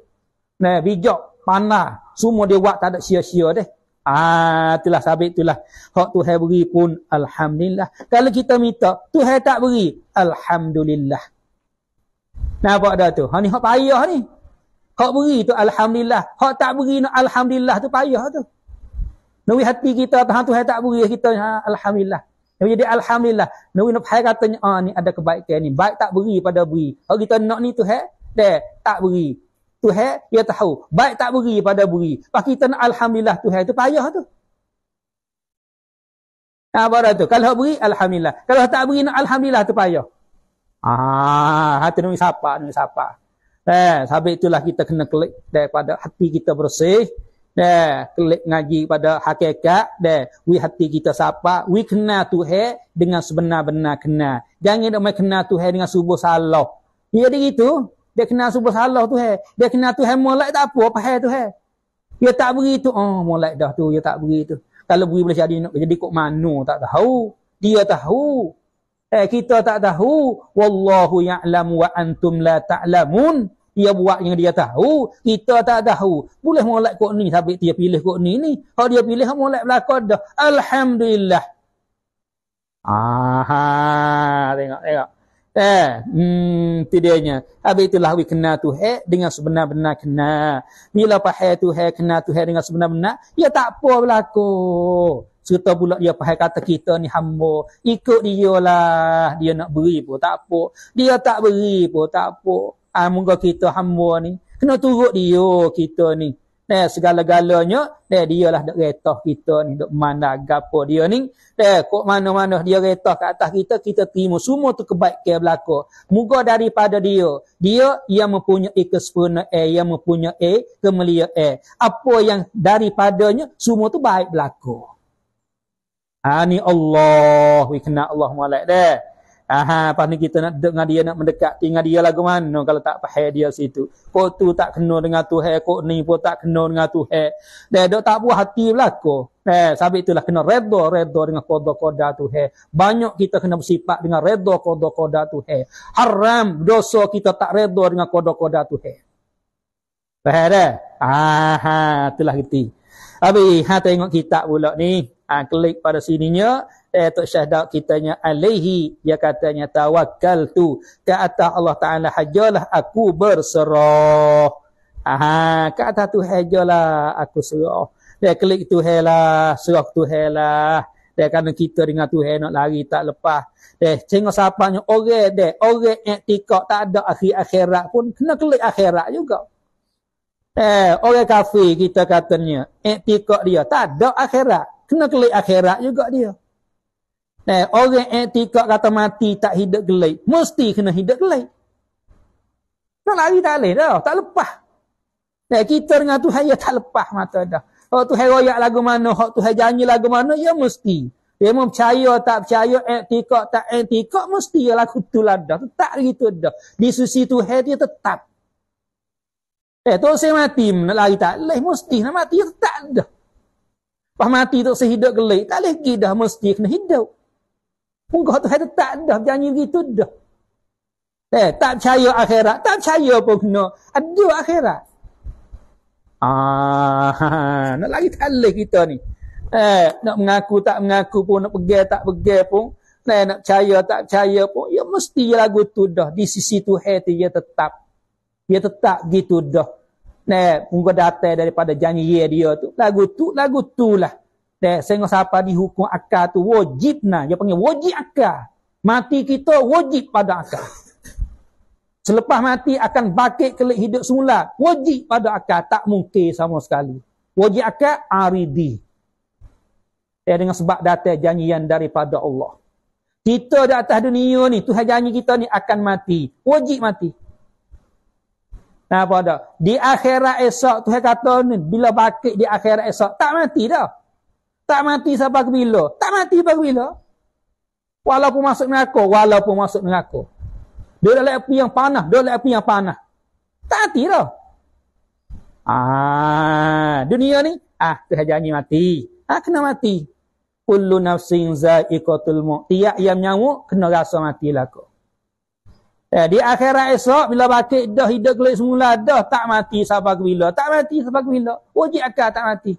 Nah, bijak, panah. Semua dia buat tak ada sia-sia deh. Ah, itulah sabit itulah. Hak Tuhan beri pun alhamdulillah. Kalau kita minta, Tuhan tak beri, alhamdulillah. Nampak dah tu? Ha ni hak payah ni. Hak beri tu alhamdulillah. Hak tak beri nak alhamdulillah tu payah tu. Nawi hati kita Tuhan Tuhan tak beri kita ha, alhamdulillah. Jadi alhamdulillah. Nawi nak payah katanya ah ni ada kebaikan ni. Baik tak beri pada beri. Hak kita nak ni Tuhan, deh tak beri. Tuhan dia tahu. Baik tak beri pada beri. Pak kita nak alhamdulillah Tuhan tu payah tu. Nah, baru tu. Kalau beri alhamdulillah. Kalau tak beri nak alhamdulillah tu payah. Ah, hati nunggu siapa, nunggu siapa. Eh, sampai itulah kita kena klik daripada hati kita bersih. Eh, klik ngaji pada hakikat. Eh, we hati kita siapa. We kena Tuhan dengan sebenar-benar kena. Jangan nak kena Tuhan dengan subuh salah. Dia gitu. Dia kena subuh salah Tuhan. Dia kena Tuhan mulai tak apa. Apa hal Tuhan. Dia tak beri tu. Oh, mulai dah tu. Dia tak beri tu. Kalau beri boleh jadi nak jadi kok mana tak tahu. Dia tahu. Eh kita tak tahu wallahu ya'lamu wa antum la ta'lamun. Dia buat yang dia tahu, kita tak tahu. Boleh molek kok ni sampai dia pilih kok ni ni. Kalau dia pilih molek belakang dah. Alhamdulillah. Aha, tengok tengok. Eh, hmm, tidaknya. Habis itulah we kena tu he dengan sebenar-benar kena. Bila pahai tu he kena tu he dengan sebenar-benar, ya tak apa berlaku. Serta pula dia pahai kata kita ni hamba. Ikut dia lah. Dia nak beri pun tak apa. Dia tak beri pun tak apa. Ah, kita hamba ni. Kena turut dia kita ni. Nah, segala-galanya, nah, dia lah dok retah kita ni, dok mana gapo dia ni. Nah, kok mana-mana dia retah ke atas kita, kita terima semua tu kebaikan berlaku. Moga daripada dia. Dia yang mempunyai kesempurnaan, eh, yang mempunyai kemuliaan. Eh. Apa yang daripadanya, semua tu baik berlaku. Ha ni Allah, we kena Allah molek dah. Aha, pas ni kita nak dengan dia nak mendekat dengan dia lagu mana kalau tak faham dia situ. Kok tu tak kena dengan Tuhan, kok ni pun tak kena dengan Tuhan. Dah dok tak buah hati berlaku. Eh, sebab itulah kena redha, redha dengan qada-qada Tuhan. Banyak kita kena bersifat dengan redha qada-qada Tuhan. Haram dosa kita tak redha dengan qada-qada Tuhan. Faham dah? Aha, itulah gitu. Habis, ha tengok kitab pula ni. Ha, klik pada sininya. Eh, Tok Syahdak kitanya alaihi. Dia katanya tawakal tu. Ke atas Allah Ta'ala hajalah aku berserah. Aha, ke atas tu hajalah aku serah. Dia klik tu helah. Serah tu helah. Dia kerana kita dengan Tuhan nak lari tak lepas. Dia tengok siapanya orang dia. Orang tikak tak ada akhir akhirat pun. Kena klik akhirat juga. Eh, orang kafir kita katanya. Iktikak dia. Tak ada akhirat. Kena kelik akhirat juga dia. Eh, orang etikak kata mati tak hidup gelik. Mesti kena hidup gelik. Tak lari tak boleh dah. Tak lepas. Eh, kita dengan Tuhan ya tak lepas mata dah. Oh Tuhan royak lagu mana, oh Tuhan janji lagu mana, ya mesti. Dia mau percaya tak percaya, etikak tak etikak, mesti ya lagu tu lah dah. Tak gitu dah. Di sisi Tuhan dia tetap. Eh, tu saya mati, nak lari tak boleh. Mesti nak mati, ya tetap dah. Pas mati tu sehidup gelik. Tak boleh pergi dah. Mesti kena hidup. Muka tu ada tak dah. Janji begitu dah. Eh, tak percaya akhirat. Tak percaya pun kena. Ada akhirat. Ah, nak lagi tak boleh kita ni. Eh, nak mengaku tak mengaku pun. Nak pergi tak pergi pun. Eh, nak percaya tak percaya pun. Ya mesti lagu tu dah. Di sisi tu hati dia tetap. Dia tetap gitu dah. Nah, muka datang daripada janji dia tu. Lagu tu, lagu tu lah. Nah, sehingga siapa dihukum akal tu wajib nah. Dia panggil wajib akal. Mati kita wajib pada akal. Selepas mati akan bakit kelik hidup semula. Wajib pada akal. Tak mungkin sama sekali. Wajib akal aridi. Eh, dengan sebab datang janjian daripada Allah. Kita di atas dunia ni, Tuhan janji kita ni akan mati. Wajib mati. Napa dah? Di akhirat esok Tuhan kata ni bila bakit di akhirat esok tak mati dah. Tak mati sampai ke bila? Tak mati sampai ke bila? Walaupun masuk neraka, walaupun masuk neraka. Dia dalam api yang panah, dia dalam api yang panah. Tak mati dah. Ah, dunia ni ah Tuhan janji mati. Ah kena mati. Kullu nafsin za'iqatul maut. Tiap yang nyamuk kena rasa mati lah kau. Eh, di akhirat esok bila bakit dah hidup kelik semula dah tak mati sampai bila. Tak mati sampai bila. Wajib akal tak mati.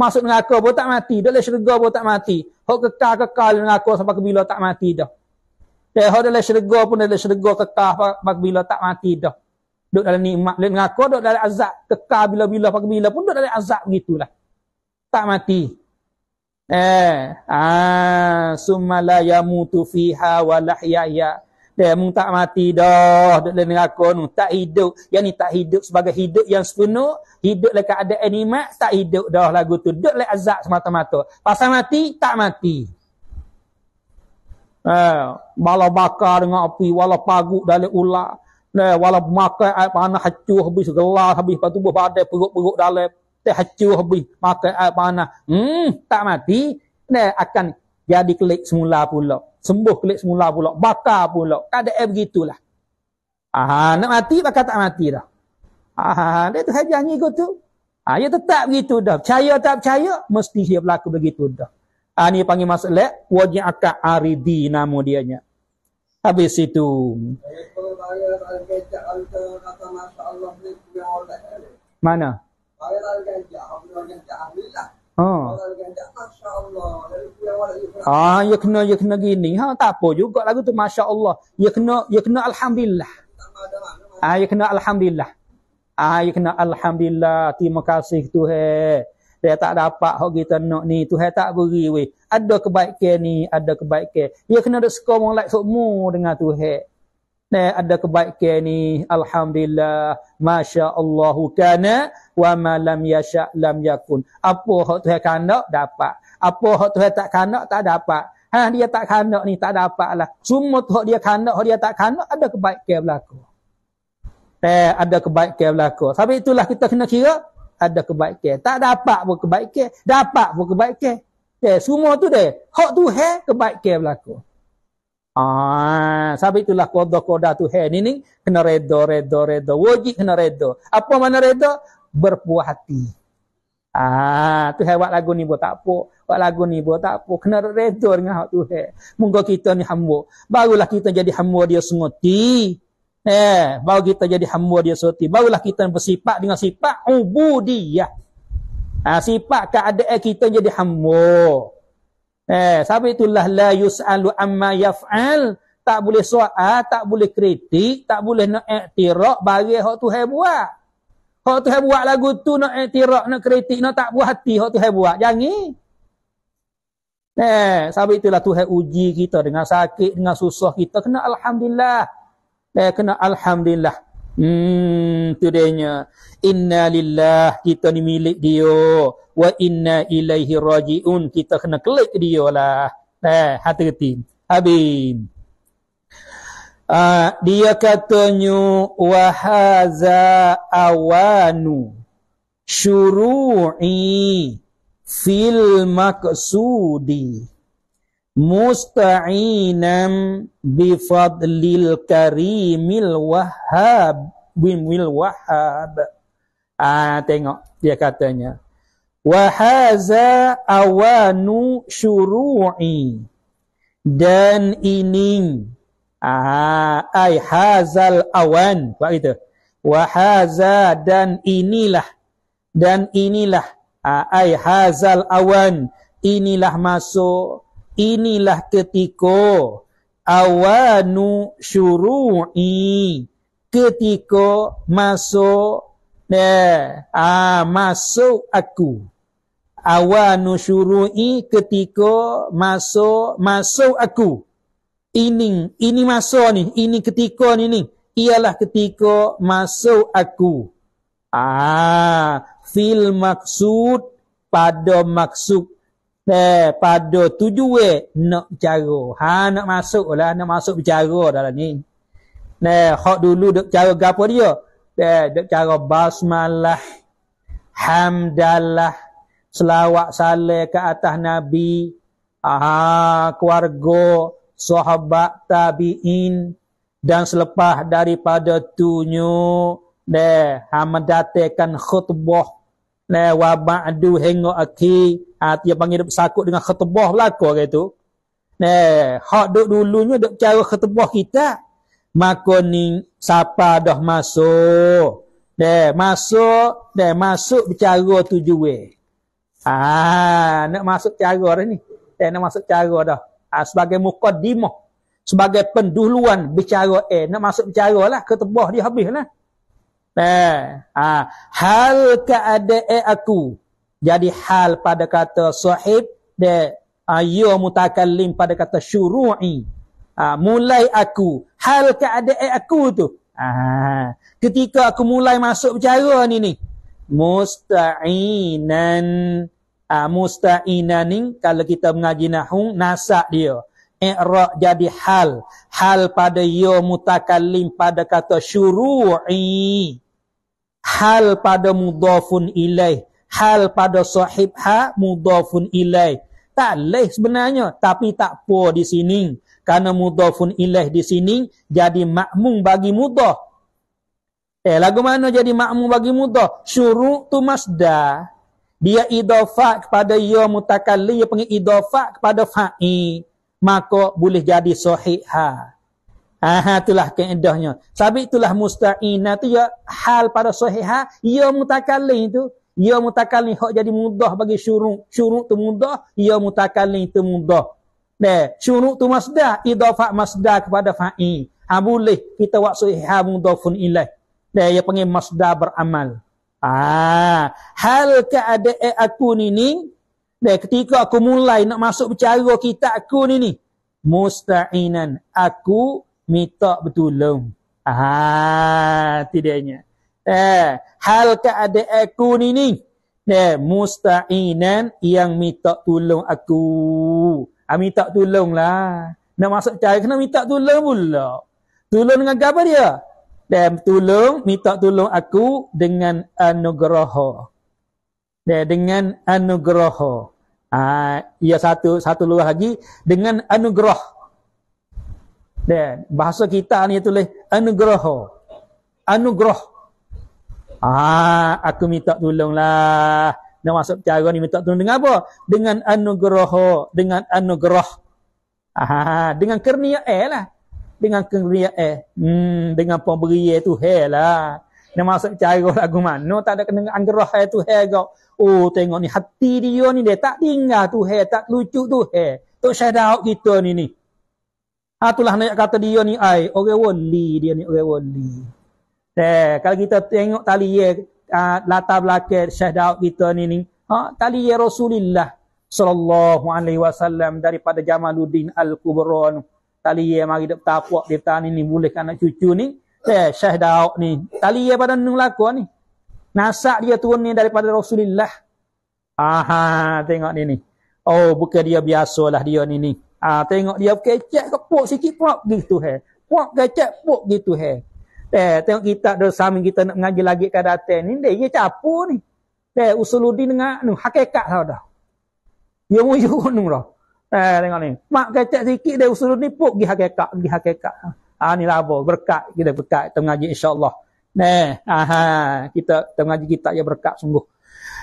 Masuk neraka pun tak mati. Dalam syurga pun tak mati. Hak kekal-kekal neraka sampai ke bila tak mati dah. Eh, hak dalam syurga pun dalam syurga kekal sampai bila tak mati dah. Duduk dalam nikmat. Dalam neraka duduk dalam azab. Kekal bila-bila sampai bila pun duduk dalam azab begitulah. Tak mati. Eh, ah, summa la yamutu fiha wa lahyaya. Dia mung tak mati dah duduk dalam neraka nu, tak hidup. Yang ni tak hidup sebagai hidup yang sepenuh, hidup dekat ada animat, tak hidup dah lagu tu. Duduk dalam azab semata-mata. Pasal mati, tak mati. Eh, walau bakar dengan api, walau paguk dalam ular. Eh, walau makan air panas hancur habis gelar habis lepas tubuh badai perut-perut dalam teh hancur habis makan air panas. Hmm, tak mati. Nah, akan jadi kelik semula pula. Sembuh kelik semula pula. Bakar pula. Keadaan begitulah. Ah nak mati bakal tak mati dah. Ah dia tu hajar ni tu. Ah ya tetap begitu dah. Percaya tak percaya mesti dia berlaku begitu dah. Ah ni panggil masalah wajib akak aridi nama dia nya habis itu. Mana Ha. Ah, ya kena ya kena gini. Ha, tak apa juga lagu tu masya-Allah. Ya kena ya kena alhamdulillah. Ah, ya kena alhamdulillah. Ah, ya kena alhamdulillah. Terima kasih Tuhan. Dia tak dapat hak kita nak ni. Tuhan tak beri weh. Ada kebaikan ni, ada kebaikan. Ya kena ada sekolah like semua dengan Tuhan. Nah, ada kebaikan ni. Alhamdulillah. Masya Allah kana wa ma lam yasha lam yakun. Apa hak Tuhan kandak dapat. Apa hak Tuhan tak kandak tak dapat. Ha dia tak kandak ni tak dapat lah. Semua hak dia kandak, hak dia tak kandak ada kebaikan berlaku. Eh, ada kebaikan berlaku. Sebab itulah kita kena kira ada kebaikan. Tak dapat pun kebaikan, dapat pun kebaikan. Eh, semua tu deh. Hak Tuhan kebaikan berlaku. Ah, sebab itulah koda-koda tu hai ni ni kena redha redha redha wajib kena redha. Apa mana redha? Berpuas hati. Ah, tu hai buat lagu ni buat tak apa. Buat lagu ni buat tak apa. Kena redha dengan hak tu hai. Moga kita ni hamba. Barulah kita jadi hamba dia senguti. Eh, baru kita jadi hamba dia senguti. Barulah kita bersifat dengan sifat ubudiyah. Ah, sifat keadaan kita jadi hamba. Eh, sebab itulah la yus'alu amma yaf'al. Tak boleh soal, tak boleh kritik, tak boleh nak iktirak bagi hak Tuhan buat. Hak Tuhan buat lagu tu nak iktirak, nak kritik, nak tak buat hati hak Tuhan buat. Jangan. Eh, sebab itulah Tuhan uji kita dengan sakit, dengan susah kita. Kena Alhamdulillah. Eh, kena Alhamdulillah. Hmm, tu dia Inna lillah kita ni milik dia. Wa inna ilaihi raji'un kita kena klik dia lah. Eh, hati-hati. Habis. Uh, dia katanya wahaza awanu syuru'i fil maqsudi musta'inam bifadlil karimil wahhab bimil wahhab. Ah tengok dia katanya wahaza awanu syuru'i. Dan ini ah ai hazal awan. Apa itu wahaza dan inilah. Dan inilah. Ah, ai hazal awan. Inilah masuk. Inilah ketika. Awanu syuru'i. Ketika masuk. Eh ah masuk aku. Awanu syuru'i ketika masuk masuk aku ini ini masuk ni ini ketika ni ni ialah ketika masuk aku ah fil maksud pada maksud Eh, pada tujuan nak bicara. Ha, nak masuk lah. Nak masuk bicara dalam ni. Nah, hak dulu duk cara gapo dia? dek dek cara basmalah hamdalah selawat saleh ke atas nabi aha keluarga sahabat tabiin. Dan selepas daripada tunyu deh hamadatekan khutbah. Le wa ba'du hingga akhi ha, dia panggil sakut dengan khutbah belaka gitu ne hak duk dulunya duk cara khutbah kita maka ni siapa dah masuk? Deh masuk deh masuk bicara tujuan ah nak masuk cara dah ni. Deh nak masuk cara dah ah, sebagai mukaddimah sebagai penduluan bicara eh nak masuk bicara lah ketebah dia habis lah eh, ah, hal keadaan aku. Jadi hal pada kata sahib de ayo mutakallim pada kata syuru'i. Ha, mulai aku. Hal keadaan aku tu. Ha, ketika aku mulai masuk bicara ni ni. Musta'inan ha, musta'inan ni kalau kita mengaji nahung nasak dia i'ra jadi hal hal pada ya mutakallim pada kata syuru'i hal pada mudhafun ilaih hal pada sahib ha mudhafun ilaih tak leh sebenarnya tapi tak apa di sini kerana mudhafun ilaih di sini jadi makmum bagi mudah. Eh, lagu mana jadi makmum bagi mudah? Syuruk tu masdar. Dia idafat kepada ya mutakalli, dia panggil idafat kepada fa'i. Maka boleh jadi sahih ha. Aha, itulah keedahnya. Sabit itulah musta'inah tu ya hal pada sahih ha. Ya mutakalli tu. Ya mutakalli hak jadi mudah bagi syuruk. Syuruk tu mudah, ya mutakalli tu mudah. Nah, syuruk tu masdar, idafat masdar kepada fa'i. Ha boleh kita buat suhiha mudafun ilaih. Nah, panggil masdar beramal. Ah, hal keadaan aku ni ni, nah, ketika aku mulai nak masuk bicara kita aku ni ni, musta'inan, aku minta bertolong. Ah, tidaknya. Eh, hal keadaan aku ni ni, nah, musta'inan yang minta tolong aku. Ha, minta tolong lah. Nak masuk cari kena minta tolong pula. Tolong dengan apa dia? Dan tolong, minta tolong aku dengan anugerah. Dan dengan anugerah. Ha, ia satu satu luar lagi. Dengan anugerah. Dan bahasa kita ni tulis anugerah. Anugerah. Ah, aku minta tolonglah nak masuk cara ni minta tolong dengan apa? Dengan anugerah, dengan anugerah. Aha, dengan kernia eh lah. Dengan kernia eh. Hmm, dengan pemberi tu he lah. Nak masuk cara lagu mana tak ada kena anugerah eh tu he kau. Oh, tengok ni hati dia ni dia tak tinggal tu he, tak lucu tu he. Tu syahdaut kita ni ni. Ha, itulah nak kata dia ni ai, orang wali dia ni orang wali. Eh, kalau kita tengok tali ye uh, latar belakang Syekh Daud kita ni ni ha tali ya Rasulullah sallallahu alaihi wasallam daripada Jamaluddin Al-Kubra tali ya mari dak tapak dia tani ni boleh kan cucu ni? Eh Syekh Daud ni. Tali ya pada nung laku ni. Nasak dia turun ni daripada Rasulullah. Aha tengok ni ni. Oh bukan dia biasalah dia ni ni. Ah tengok dia kecek kepuk sikit pok gitu he. Pok kecek pok gitu he. Eh, tengok kita ada samping kita nak mengaji lagi ke datang ni, dia, capu ni. Eh, usuludin dengan nu, hakikat tau dah. Dia mu yuk nu dah. Eh, tengok ni. Mak kecek sikit dia usuludin puk pergi hakikat, pergi hakikat. Ah, ni lah berkat, kita berkat, kita mengaji insyaAllah. Eh, aha, kita, kita mengaji kita ya berkat sungguh.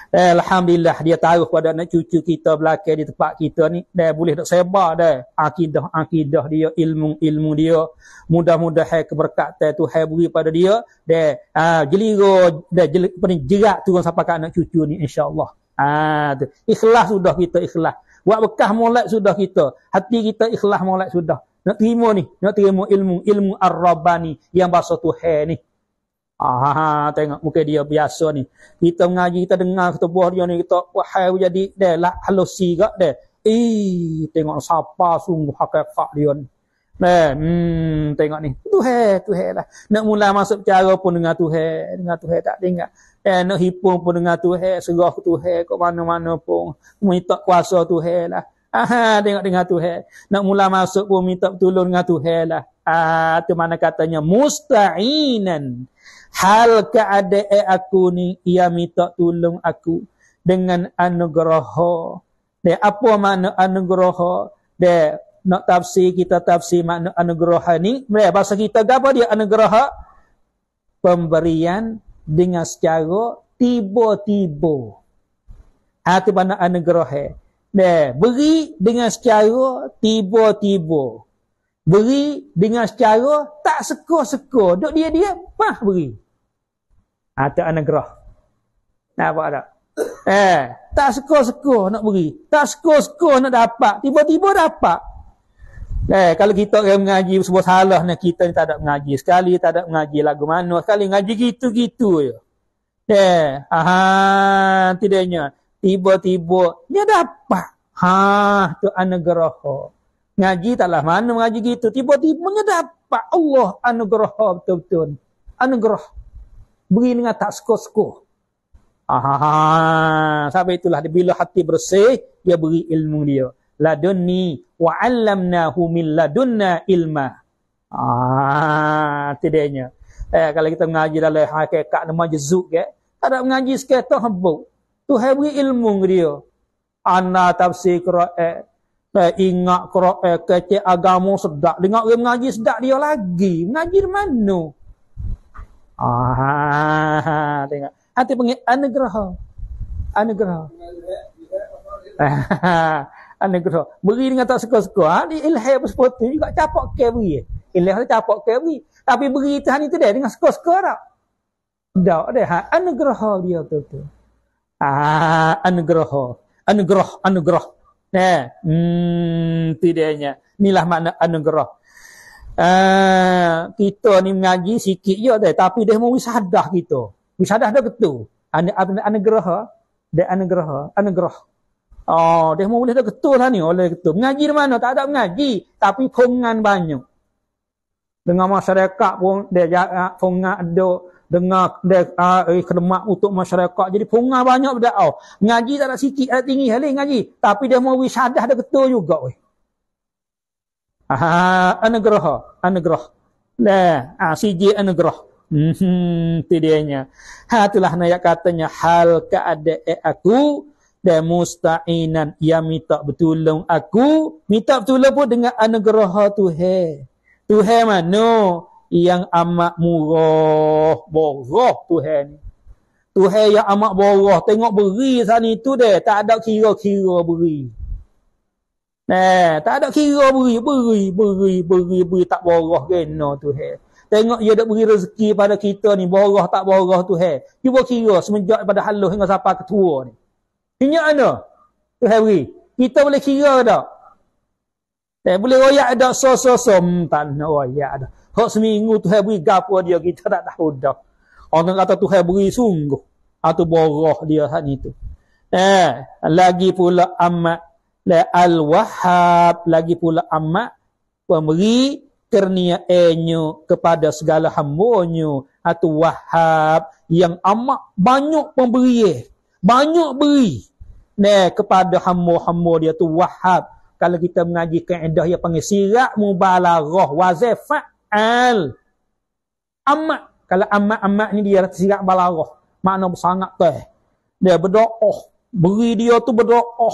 Eh, Alhamdulillah. Dia tahu pada anak cucu kita belakang di tempat kita ni. Dia boleh nak sebar dah. Akidah akidah dia ilmu ilmu dia. Mudah-mudahan keberkatan tu hai beri pada dia. Dia ah jeliro dia jerat turun sampai ke anak cucu ni insyaallah. Ah ikhlas sudah kita ikhlas buat bekas molek sudah kita hati kita ikhlas molek sudah nak terima ni nak terima ilmu ilmu ar-rabbani yang bahasa Tuhan ni Ah, tengok muka dia biasa ni. Kita mengaji, kita dengar kata buah dia ni, kita wahai jadi dia lah halusi gak dia. Eh, tengok siapa sungguh hakikat dia ni. Eh, hmm, tengok ni. Tu he, tu he lah. Nak mula masuk cara pun dengan tu he, dengan tu he tak tinggal. Eh, nak hipung pun dengan tu he, serah tu he, ke mana-mana pun. Minta kuasa tu he lah. Aha, tengok dengan tu he. Nak mula masuk pun minta tolong dengan tu he lah. Ah tu mana katanya musta'inan. Hal keadaan aku ni ia minta tolong aku dengan anugerah. De apa makna anugerah? De nak tafsir kita tafsir makna anugerah ni. Mereka bahasa kita apa dia anugerah? Pemberian dengan secara tiba-tiba. Hati mana anugerah. De beri dengan secara tiba-tiba. Beri dengan secara tak seko-seko. Duk dia-dia, pah beri. Itu anugerah. Nampak tak? Eh, tak seko-seko nak beri. Tak seko-seko nak dapat. Tiba-tiba dapat. Eh, kalau kita orang mengaji sebuah salah ni kita ni tak ada mengaji. Sekali tak ada mengaji lagu mana. Sekali mengaji gitu-gitu je. Eh, aha, tidaknya. Tiba-tiba, dia dapat. Ha, tu anugerah. Ngaji taklah mana mengaji gitu. Tiba-tiba dapat Allah anugerah betul-betul. Anugerah. Beri dengan tak sko-sko. Ah, sampai itulah bila hati bersih, dia beri ilmu dia. Ladunni wa 'allamnahu min ladunna ilma. Ah, tidaknya. Eh, kalau kita mengaji dalam hakikat nama jezuk ke, tak ada mengaji sekitar hambuk. Tuhan beri ilmu dia. Ana tafsir Quran, Eh, ingat Quran eh, kecil agama sedap. Dengar orang mengaji sedap dia lagi. Mengaji di mana? Ah, tengok. Hati panggil anugerah. Anugerah. anugerah. Beri dengan tak suka-suka. Ha? Di ilham seperti juga capak ke beri. Ilham capak ke beri. Tapi beri itu hari itu dia dengan suka-suka tak? Tak ada. Ha? Anugerah dia tu. Ah, anugerah. Anugerah. Anugerah. Nah, hmm, tidaknya. Inilah makna anugerah. Uh, kita ni mengaji sikit je dah. Tapi dia mau wisadah kita. Wisadah dah betul. Anugerah. Dia anugerah. Anugerah. Oh, dia mau boleh dah betul lah ni. Oleh betul. Mengaji di mana? Tak ada mengaji. Tapi pongan banyak. Dengan masyarakat pun dia uh, pongan ada dengar dia uh, khidmat untuk masyarakat jadi punga banyak berdakwah ngaji tak ada sikit ada tinggi halih ngaji tapi dia mau wisyadah ada betul juga weh ah anugerah anugerah lah ah siji anugerah hmm tidianya ha itulah ayat katanya hal keadaan aku dan musta'inan yang minta bertolong aku. Minta bertolong pun dengan anugerah Tuhan Tuhan mana yang amat murah. Borah Tuhan ni. Tuhan yang amat borah tengok beri sana itu deh. Tak ada kira-kira beri. Nah, tak ada kira beri, beri, beri, beri, beri. Tak borah kena Tuhan. Tengok dia dak beri rezeki pada kita ni. Borah tak borah Tuhan. Cuba kira semenjak pada haluh hingga sampai ketua ni. Ini mana? Tuhan beri. Kita boleh kira tak? Eh, boleh royak ada so-so-so. Hmm, tak nak royak ada. Hak seminggu Tuhan beri gapo dia kita tak tahu dah. Orang kata Tuhan beri sungguh. Atau borah dia hak ni tu. Eh, lagi pula amat la al-wahhab lagi pula amat pemberi kernia enyo kepada segala hamba-Nya atau wahhab yang amat banyak pemberi banyak beri. Ne kepada hamba-hamba dia tu wahhab. Kalau kita mengaji kaedah yang panggil sirat mubalaghah wazifat al amat. Kalau amat-amat ni dia sirat balarah makna sangat teh dia berdoa beri dia tu berdoa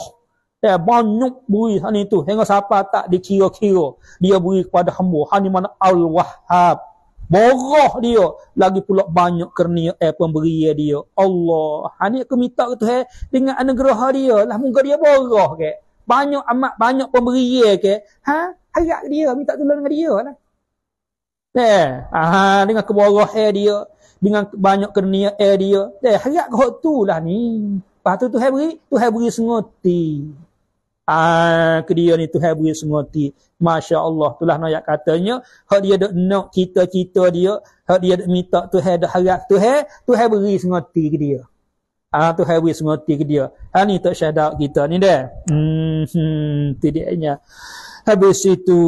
dia banyak beri hani tu. Hingga siapa tak dikira-kira dia beri kepada hamba. Hani mana al-wahhab borah dia. Lagi pula banyak kernia eh pemberi dia. Allah. Hani aku minta tu eh dengan anugerah dia. Lah muka dia borah ke? Banyak amat banyak pemberi ke? Ha? Harap dia minta tolong dengan dia lah. Eh, aha, dengan keborah air dia, dengan banyak kernia air dia. Eh, harap kau tu lah ni. Lepas tu Tuhan beri, Tuhan beri sengoti. Ah, ke dia ni Tuhan beri sengoti. Masya Allah. Itulah nak katanya, hak dia dok nak cita-cita dia, hak dia dok minta Tuhan dok harap Tuhan, Tuhan beri sengoti ke dia. Ah, Tuhan beri sengoti ke dia. Ha ni tak syadak kita ni dah. Hmm, hmm, tidaknya. Habis itu,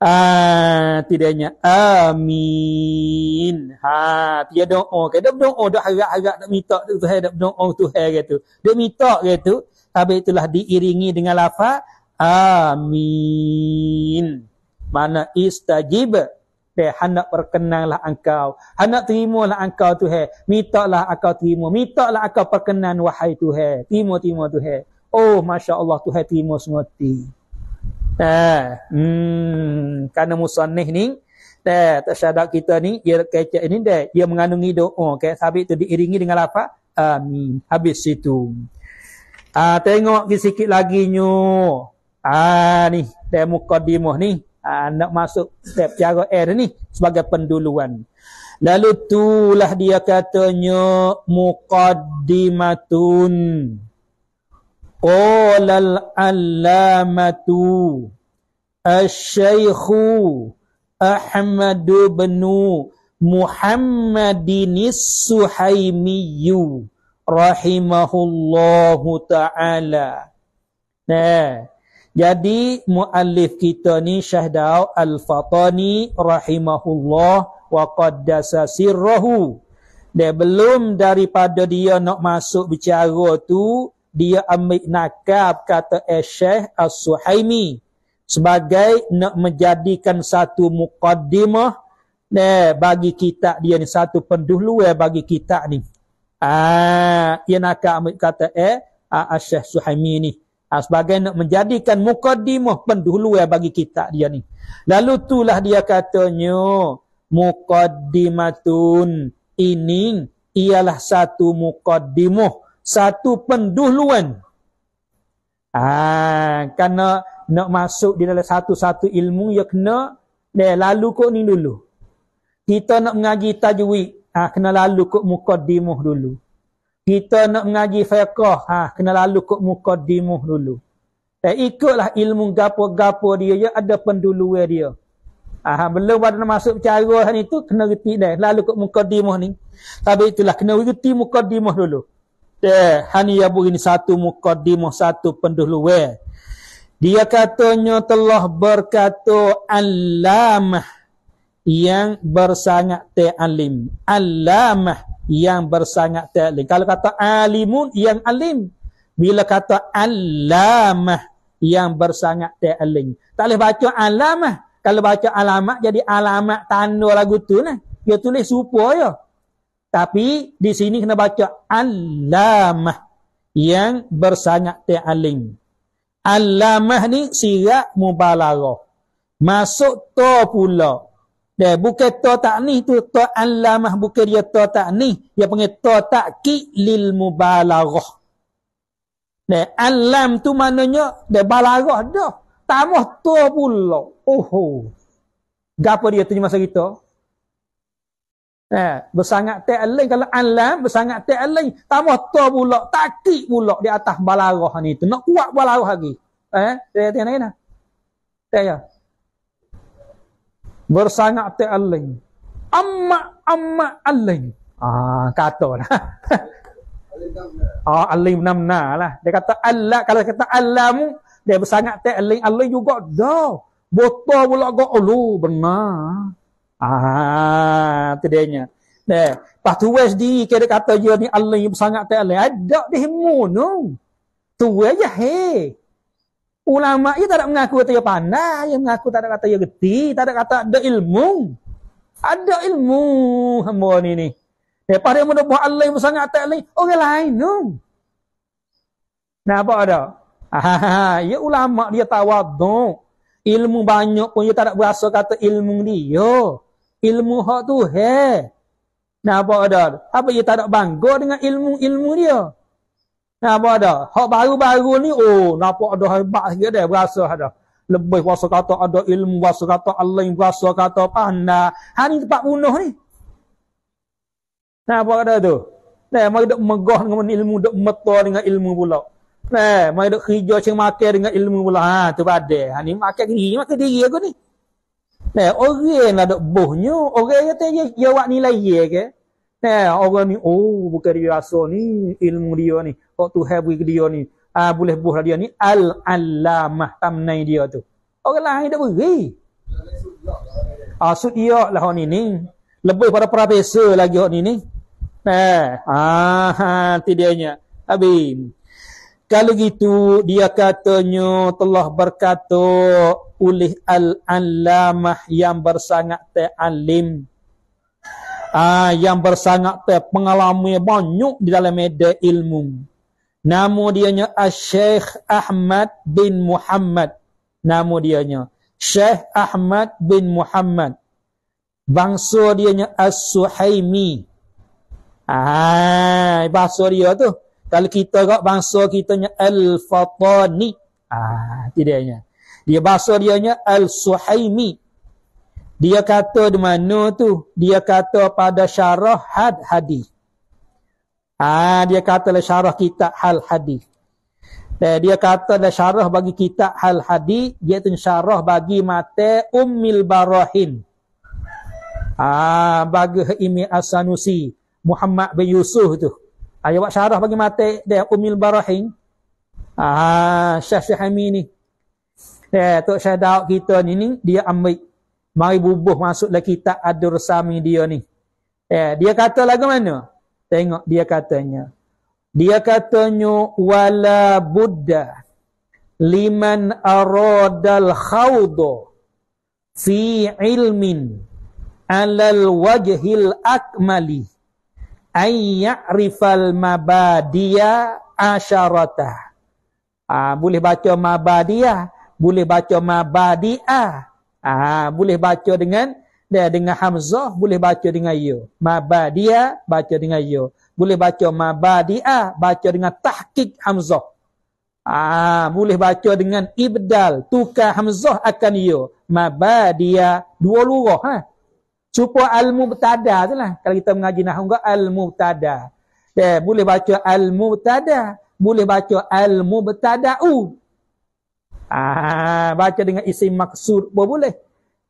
Ah, tidaknya amin. Ha, dia doa dia doa dak harap-harap nak minta tu Tuhan dak doa Tuhan gitu. Dia minta gitu, tapi itulah diiringi dengan lafaz amin. mana istajib Deh, hendak perkenanlah engkau. Hendak terimalah engkau Tuhan. Mintalah engkau terima. Mintalah engkau perkenan wahai Tuhan. Terima, terima Tuhan. Oh, Masya Allah Tuhan terima semua ti. Eh, hmm, kerana musanih ni, eh, tersyadak kita ni, dia kecek ni, deh, dia mengandungi doa. Okay? Habis tu diiringi dengan apa? Amin. Habis situ. Ah, tengok sikit lagi nyu. Ah, ni, deh mukadimah ni. Ha, nak masuk step cara air ni sebagai penduluan. Lalu itulah dia katanya muqaddimatun qala al-allamatu asy-syaikhu Ahmad bin Muhammadin Suhaimiyyu rahimahullahu taala nah jadi muallif kita ni Syahdau Al-Fatani rahimahullah wa qaddasa sirrahu. Dia belum daripada dia nak masuk bicara tu, dia ambil nakab kata Syekh As-Suhaimi sebagai nak menjadikan satu muqaddimah ne bagi kita dia ni satu pendahulu bagi kita ni. Ah, dia nak ambil kata eh Syekh Suhaimi ni. Ha, sebagai nak menjadikan mukaddimah pendahulu yang bagi kita dia ni. Lalu itulah dia katanya mukaddimatun ini ialah satu mukaddimah satu pendahuluan. Ah kerana nak masuk di dalam satu-satu ilmu ya kena dia lalu kok ni dulu. Kita nak mengaji tajwid ah kena lalu kok mukaddimah dulu. Kita nak mengaji fiqh ha kena lalu kok mukaddimuh dulu. Dan ikutlah ilmu gapo-gapo dia ya ada penduluan dia. Ha belum pada masuk cara han itu kena reti dah. Lalu kok mukaddimuh ni. Tapi itulah kena reti mukaddimuh dulu. Eh hani ya begini satu mukaddimuh satu penduluan. Dia katanya telah berkata alamah yang bersangat ta'alim alamah yang bersangat ta'lim. Kalau kata alimun yang alim. Bila kata alamah yang bersangat ta'lim. Tak boleh baca alamah. Kalau baca alamat jadi alamat tanda lagu tu lah. Dia tulis supo ya. Tapi di sini kena baca alamah yang bersangat ta'lim. Alamah ni sirat mubalarah. Masuk to pula dia bukan to tak ni tu to alamah bukan dia to tak ni. Dia panggil to tak lil mubalaghah. Dia alam tu maknanya dia balaghah dah. Tambah to pula. Oh. Gapo dia tu masa kita? Eh, bersangat tak lain kalau alam bersangat tak lain tambah to pula takik pula di atas balaghah ni tu nak kuat balaghah lagi eh saya tanya nak saya bersangat te aling amma amma aling ah kata lah ah aling namna lah. Dia kata Allah kalau kata alamu dia bersangat te aling aling juga dah. Botol pula go ulu benar. Ah tu dia nya. Deh pas tu wes di kira kata dia ni aling bersangat te aling ada di mu no. Tu aja he Ulama ia tak ada mengaku kata ia pandai, ia mengaku tak ada kata ia geti, tak ada kata ada ilmu. Ada ilmu hamba ni ni. Lepas dia mudah buat Allah yang sangat tak lain, orang lain tu. Nah, apa ada? Ya ulama dia tawaduk. Ilmu banyak pun dia tak ada berasa kata ilmu dia. Ilmu hak tu he. Nah, apa ada? Apa dia tak ada bangga dengan ilmu-ilmu dia? Nah, apa ada? Hak baru-baru ni, oh, nampak ada hebat sikit dia, berasa ada. Lebih berasa kata ada ilmu, berasa kata Allah yang berasa kata pandai. Ha ni tempat bunuh ni. Nah, apa ada tu? Nah, mari dok megah dengan ilmu, dok meta dengan ilmu pula. Nah, mari dok kerja ceng makan dengan ilmu pula. Ha, tu pada. Ha ni makan diri, makan diri aku ni. Nah, orang lah dok bohnya, orang kata dia jawab nilai ye ke. Nah, orang ni, oh, bukan dia ni, ilmu dia ni. Kok Tuhan beri ke dia ni. Ah, boleh buah dia ni. Al-alamah tamnai dia tu. Orang lain tak beri. Ah, sud dia lah orang ni ni. Lebih pada profesor lagi orang ni ni. Nah, ah, nanti dia nya. Habis. Kalau gitu, dia katanya telah berkata, oleh al-allamah yang bersangat ta'alim. Ah, yang bersangat pengalaman banyak di dalam media ilmu. Nama dianya Syekh Ahmad bin Muhammad. Nama dianya Syekh Ahmad bin Muhammad. Bangsa dianya As-Suhaimi. Ah, bahasa dia tu. Kalau kita kak bangsa kitanya Al-Fatani. Ah, tidaknya. Dia bahasa dianya Al-Suhaimi. Dia kata di mana tu? Dia kata pada syarah had hadis. Ah, dia kata le syarah kitab hal hadis. Dan dia kata le syarah bagi kitab hal hadis, dia tu syarah bagi mate Ummil Barahin. Ah, bagi Imi Asanusi, Muhammad bin Yusuf tu. Ayat buat syarah bagi mati dia Umil Barahin. Ah, Syekh Syahami ni. Eh, Tok Syekh Daud kita ni, ni dia ambil mari bubuh masuk dalam kitab Adur Sami dia ni. Eh, dia kata lagu mana? Tengok dia katanya. Dia katanya wala buddha liman aradal khawdu fi ilmin alal wajhil akmali ay ya'rifal mabadiya asyarata. Ah boleh baca mabadiya, boleh baca mabadi'a. Ah boleh baca dengan dia dengan hamzah, boleh baca dengan ya. Mabadiya baca dengan ya. Boleh baca mabadi'a, baca dengan tahqiq hamzah. Ah boleh baca dengan ibdal, tukar hamzah akan ya. Mabadiya dua lurah ha. Supaya al-mubtada tu lah. Kalau kita mengaji nahu enggak al-mubtada. Eh, boleh baca al-mubtada. Boleh baca al-mubtada'u. Ah, baca dengan isim maksud boleh.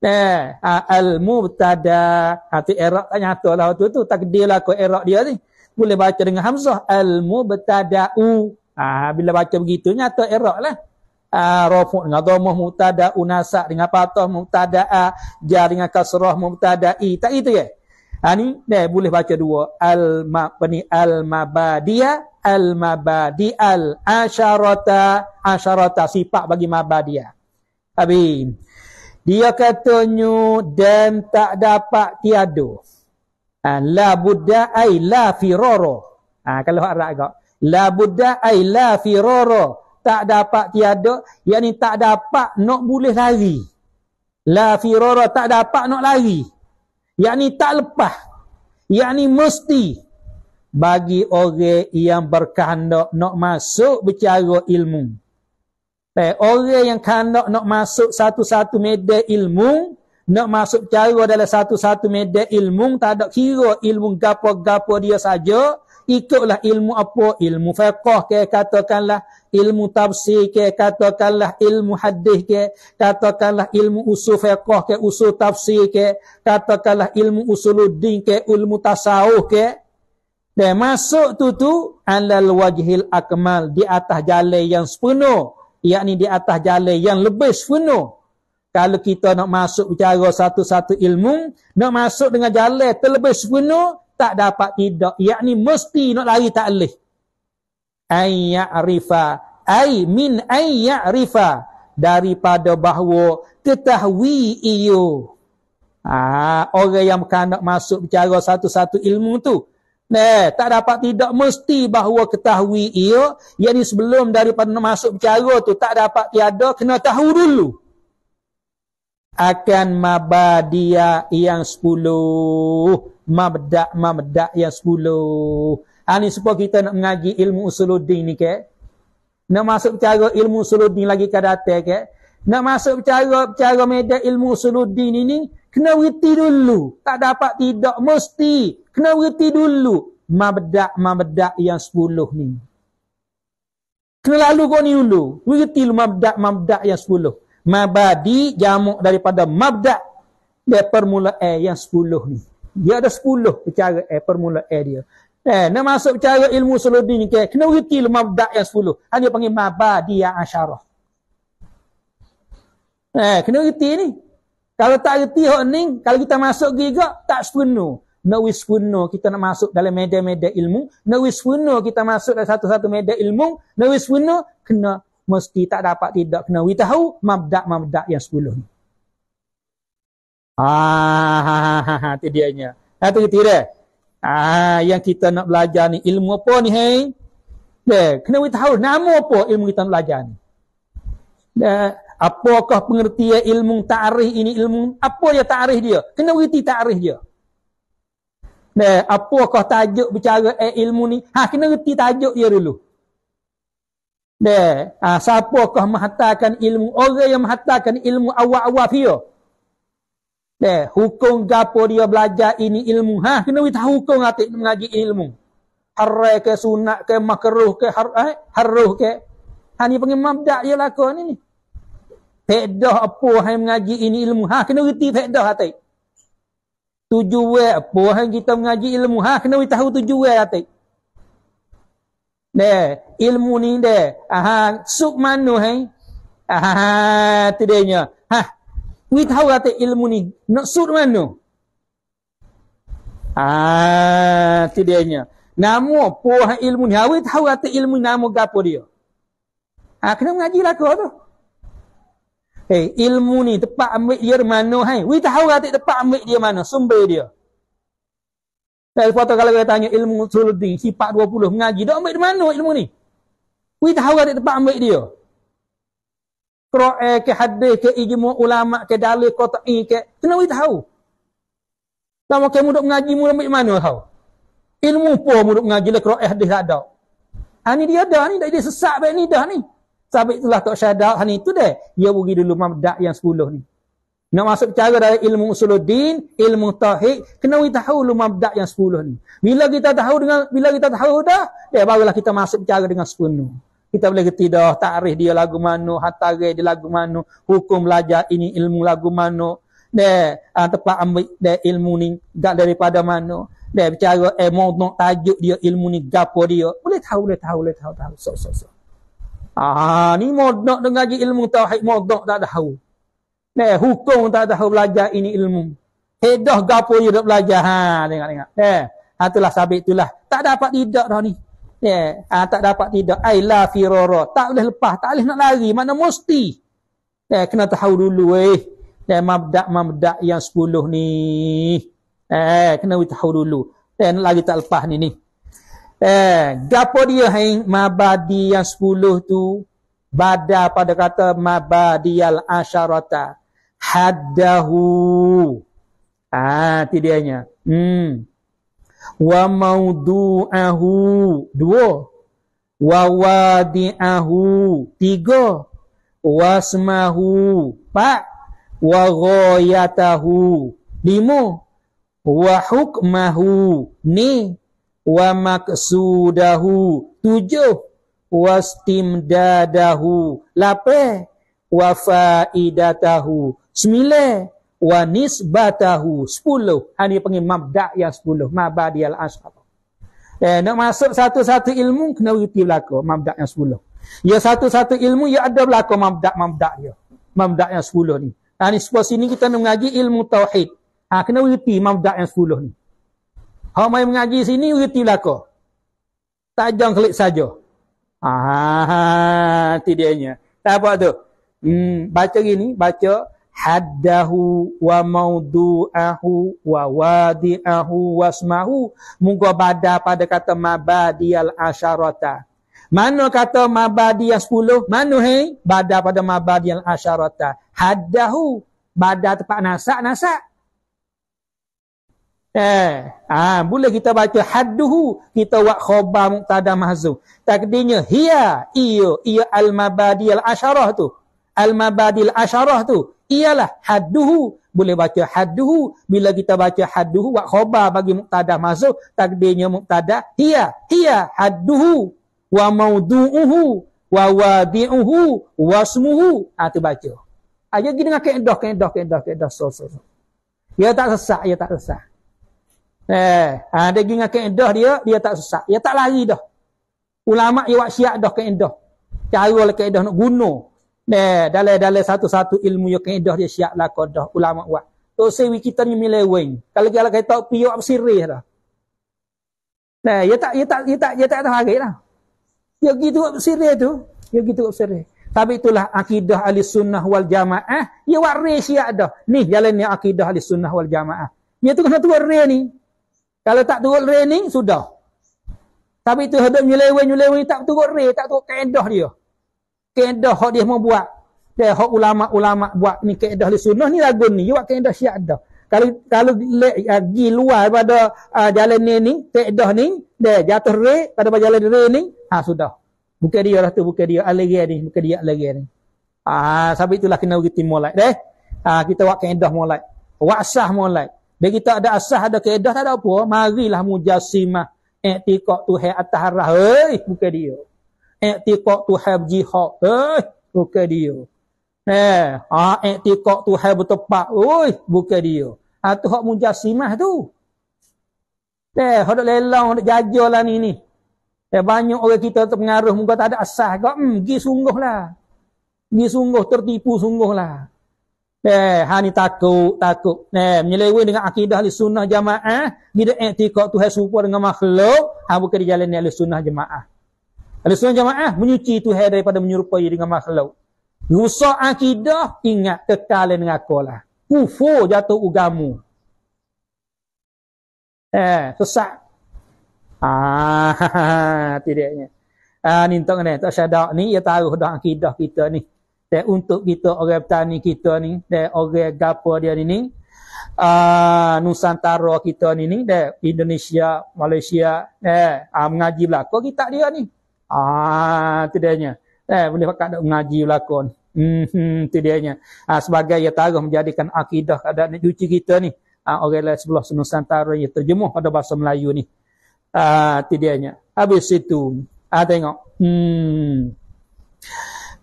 Eh, ah, al-mubtada. Hati erak tak nyata lah tu tu. Takdir lah kau erak dia ni. Boleh baca dengan hamzah. Al-mubtada'u. Ah, bila baca begitu nyata erak lah uh, rafu' dengan dhamah mubtada unasak dengan patah mubtada'a jar dengan kasrah mubtada'i tak itu ya ha ni deh boleh baca dua al ma ni al mabadia al mabadi al asyarata sifat bagi mabadia habis dia katanya dan tak dapat tiada ha, la buddha ai la firara ha, kalau arab agak. La buddha ai la firara tak dapat tiada yakni tak dapat nak boleh lari. La firara tak dapat nak lari. Yakni tak lepas. Yakni mesti. Bagi orang yang berkehendak nak masuk bercara ilmu eh, orang yang kehendak nak masuk satu-satu media ilmu nak masuk cara dalam satu-satu media ilmu tak ada kira ilmu gapo-gapo dia saja. Ikutlah ilmu apa? Ilmu fiqh ke katakanlah ilmu tafsir ke katakanlah ilmu hadis ke katakanlah ilmu usul fiqh ke usul tafsir ke katakanlah ilmu usuluddin ke ilmu tasawuf ke. Dan masuk tu tu alal wajhil akmal di atas jalan yang sepenuh yakni di atas jalan yang lebih sepenuh. Kalau kita nak masuk bicara satu-satu ilmu nak masuk dengan jalan terlebih sepenuh tak dapat tidak. Yakni mesti nak lari tak leh. Ay ya'rifa. Ay min ay ya'rifa. Daripada bahawa ketahui iyo. Ah orang yang nak masuk bicara satu-satu ilmu tu Nah, tak dapat tidak mesti bahawa ketahui ia yakni sebelum daripada masuk bicara tu tak dapat tiada kena tahu dulu akan mabadia yang sepuluh mabda' mabda' yang sepuluh. Ha, ni supaya kita nak mengaji ilmu usuluddin ni ke. Nak masuk cara ilmu usuluddin lagi ke datang ke. Nak masuk cara cara media ilmu usuluddin ini kena witi dulu. Tak dapat tidak mesti kena witi dulu mabda' yang sepuluh ni. Kena lalu kau ni dulu. Witi mabda' mabda' yang sepuluh. Mabadi jamuk daripada mabda' dia permulaan yang sepuluh ni. Dia ada sepuluh cara eh, permulaan dia. Eh, nak masuk cara ilmu suludin ni, kena reti lu mabda' yang sepuluh. Hanya panggil mabadi yang asyarah. Eh, kena reti ni. Kalau tak reti hak ni, kalau kita masuk giga, tak sepenuh. Nak wis sepenuh kita nak masuk dalam media-media ilmu. Nak wis sepenuh kita masuk dalam satu-satu media ilmu. Nak wis sepenuh, kena mesti tak dapat tidak kena we tahu mabda-mabda yang 10 ni. Ah, itu dia nya. Itu kira. Ah, yang kita nak belajar ni ilmu apa ni hai? Deh, kena we tahu nama apa ilmu kita nak belajar ni. Deh, apakah pengertian ilmu ta'rif ini ilmu apa dia ta'rif dia? Kena reti ta'rif dia. Deh, apakah tajuk bicara eh, ilmu ni? Ha, kena reti tajuk dia dulu. Deh, ah, siapakah mengatakan ilmu? Orang yang mengatakan ilmu awal-awal dia. Deh, hukum gapo dia belajar ini ilmu. Ha, kena tahu hukum atik mengaji ilmu. Harai ke sunat ke makruh ke har eh, haruh ke. Ha ni panggil mabda dia lakon ni. Faedah apa yang mengaji ini ilmu? Ha, kena reti faedah atik. Tujuan apa yang kita mengaji ilmu? Ha, kena tahu tujuan atik. Deh, ilmu ni deh. Aha, suk manu hai. Aha, dia Ha, We tahu kata ilmu ni nak sud mana? Ah, tu dia nya. Nama apa ilmu ni? We tahu kata ilmu nama gapo dia? Ah, kena mengaji lah kau tu. Hey, ilmu ni tepat ambil dia mana hai? We tahu kata tepat ambil dia mana? Sumber dia. Saya foto kalau kita tanya ilmu suludin sifat 20 mengaji, dak ambil di mana ilmu ni? We tahu kata tepat ambil dia. Quran ke hadis ke ijmu ulama ke dalil qat'i ke kena we tahu. Lama ke mudah mengaji mudah ambil mana tahu. Ilmu apa mudah mengaji le Quran hadis tak ada. Ha ni dia ada ni dah dia sesak baik ni dah ni. Sampai itulah tak syahadat ha ni tu deh. Dia pergi dulu mabda yang 10 ni. Nak masuk cara dari ilmu usuluddin, ilmu tauhid, kena we tahu lu mabda yang 10 ni. Bila kita tahu dengan bila kita tahu dah, dia barulah kita masuk cara dengan sepenuh. Kita boleh kerti dah takrif dia lagu mana, hatare dia lagu mana, hukum belajar ini ilmu lagu mana. Dia uh, tepat ambil dia ilmu ni gak daripada mana. Dia bicara eh mau tajuk dia ilmu ni gapo dia. Boleh tahu, boleh tahu, boleh tahu, tahu. So, so, so. Ah, ni mau nak dengar ilmu tauhid mau tak tahu. Dia hukum tak tahu belajar ini ilmu. Hedah gapo dia nak belajar. Ha, tengok tengok. Eh, ha, itulah sabit itulah. Tak dapat tidak dah ni. Ya, ah, tak dapat tidak. Ai la firara. Tak boleh lepas, tak boleh nak lari, mana mesti. Ya, kena tahu dulu eh. Ya, mabda-mabda yang 10 ni. Eh, kena tahu dulu. Nak lagi tak lepas ni ni. Eh, gapo dia hai? Mabadi yang 10 tu? Bada pada kata mabadiyal asyarata. Haddahu. Ah, ti dianya. Hmm. Wa maudu'ahu. Dua. Wa wadi'ahu. Tiga. Wasmahu empat. Wa ghayatahu. Lima. Wa hukmahu. Ni wa maksudahu tujuh. Wastimdadahu lapan. Wa faidatahu sembilan. Wa nisbatahu 10 ha ni panggil mabda yang 10 mabadial ashar eh nak masuk satu-satu ilmu kena reti belaka mabda yang 10 ya satu-satu ilmu ya ada belaka mabda mabda dia. Mabda yang 10 ni. Ha ni sepuas sini kita nak mengaji ilmu tauhid. Ha kena reti mabda yang 10 ni ha mai mengaji sini reti belaka tak jangan klik saja. Ah ha, dia nya tak apa tu. Hmm baca gini baca haddahu wa maudu'ahu wa wadi'ahu wasmahu muga bada pada kata mabadiyal asyarata. Mana kata mabadi yang 10 mana hei? Bada pada mabadi yang asyarata. Haddahu. Bada tempat nasak nasak eh ah boleh kita baca hadduhu kita buat khabar muqtada mahzuf. Takdirnya hiya iyo iyo al mabadi al asyarah tu. Al mabadi al asyarah tu ialah hadduhu. Boleh baca hadduhu bila kita baca hadduhu wa khabar bagi muktada masuk takdirnya muktada hiya hiya hadduhu. Wa maudu'uhu wa wadi'uhu wasmuhu ha tu baca. Aja ha, gini dengan kaedah kaedah kaedah kaedah. So so so. Dia tak sesak dia tak sesak eh ha dia dengan kaedah dia dia tak sesak dia tak lari dah ulama dia buat syiak dah kaedah cara kaedah nak guna Nah, dalam-dalam satu-satu ilmu yang kaedah dia syiak lah kodah ulama buat. Tu sewi kita ni mileweng. Kalau kita kata piyo apa sirih dah. Nah, ya tak ya tak ya tak ya tak tahu lagi lah. Ya gitu apa sirih tu. Gitu apa sirih. Tapi itulah akidah ahli sunnah wal jamaah. Ya waris ya dah. Ni jalan ni akidah ahli sunnah wal jamaah. Ya tu kena re ni. Kalau tak turun re ni, sudah. Tapi itu hidup nyelewe-nyelewe tak turun re, tak turun kaedah dia. Kaedah hak dia mau buat. Dia hak ulama-ulama buat ni kaedah ahli sunnah ni lagu ni. Ya buat kaedah syiah dah. Kalau kalau pergi uh, luar pada uh, jalan ni ni, kaedah ni, dia jatuh re pada jalan re ni, ha sudah. Bukan dia lah tu, bukan dia lagi ni, bukan dia lagi ni. Ah, sebab itulah kena kita mulai deh. Ah, kita buat kaedah mulai. Buat asah mulai. Bila kita ada asah, ada kaedah, tak ada apa. Marilah mujassimah. Iktiqat tu hai atas arah. Hei, bukan dia. Iktiqat tu hai berjihad. Hei, bukan dia. Eh, ah, iktiqat tu hai bertepak. Hei, bukan dia. Ah, tu hak mujassimah tu. Eh, hendak lelang, hendak jajar lah ni ni. Eh, banyak orang kita terpengaruh muka tak ada asah kau. Hmm, pergi sungguh lah. Pergi sungguh, tertipu sungguh lah. Eh, ha ni takut, takut. Eh, menyeleweng dengan akidah ahli sunnah jamaah. Bila etikot Tuhan serupa dengan makhluk. Ha, bukan di jalan ahli sunnah jamaah. Ahli sunnah jamaah menyuci Tuhan daripada menyerupai dengan makhluk. Rusak akidah, ingat kekalian dengan aku lah. Jatuh ugamu. Eh, sesat. Ah, tidaknya. Ah, ni untuk ni, tak syadak ni, ia taruh dah akidah kita ni. Dan untuk kita orang petani kita ni, dan orang gapo dia ni ni, ah, Nusantara kita ni ni, dan Indonesia, Malaysia, eh, ah, mengaji belakang kita dia ni. Ah, tidaknya. Eh, boleh pakai nak mengaji belakang. Hmm, hmm tidaknya. Ah, sebagai ia taruh menjadikan akidah keadaan cuci kita ni. Ah, orang lain sebelah Nusantara yang terjemuh pada bahasa Melayu ni. Ah, tu dianya. Habis itu, ah tengok. Hmm.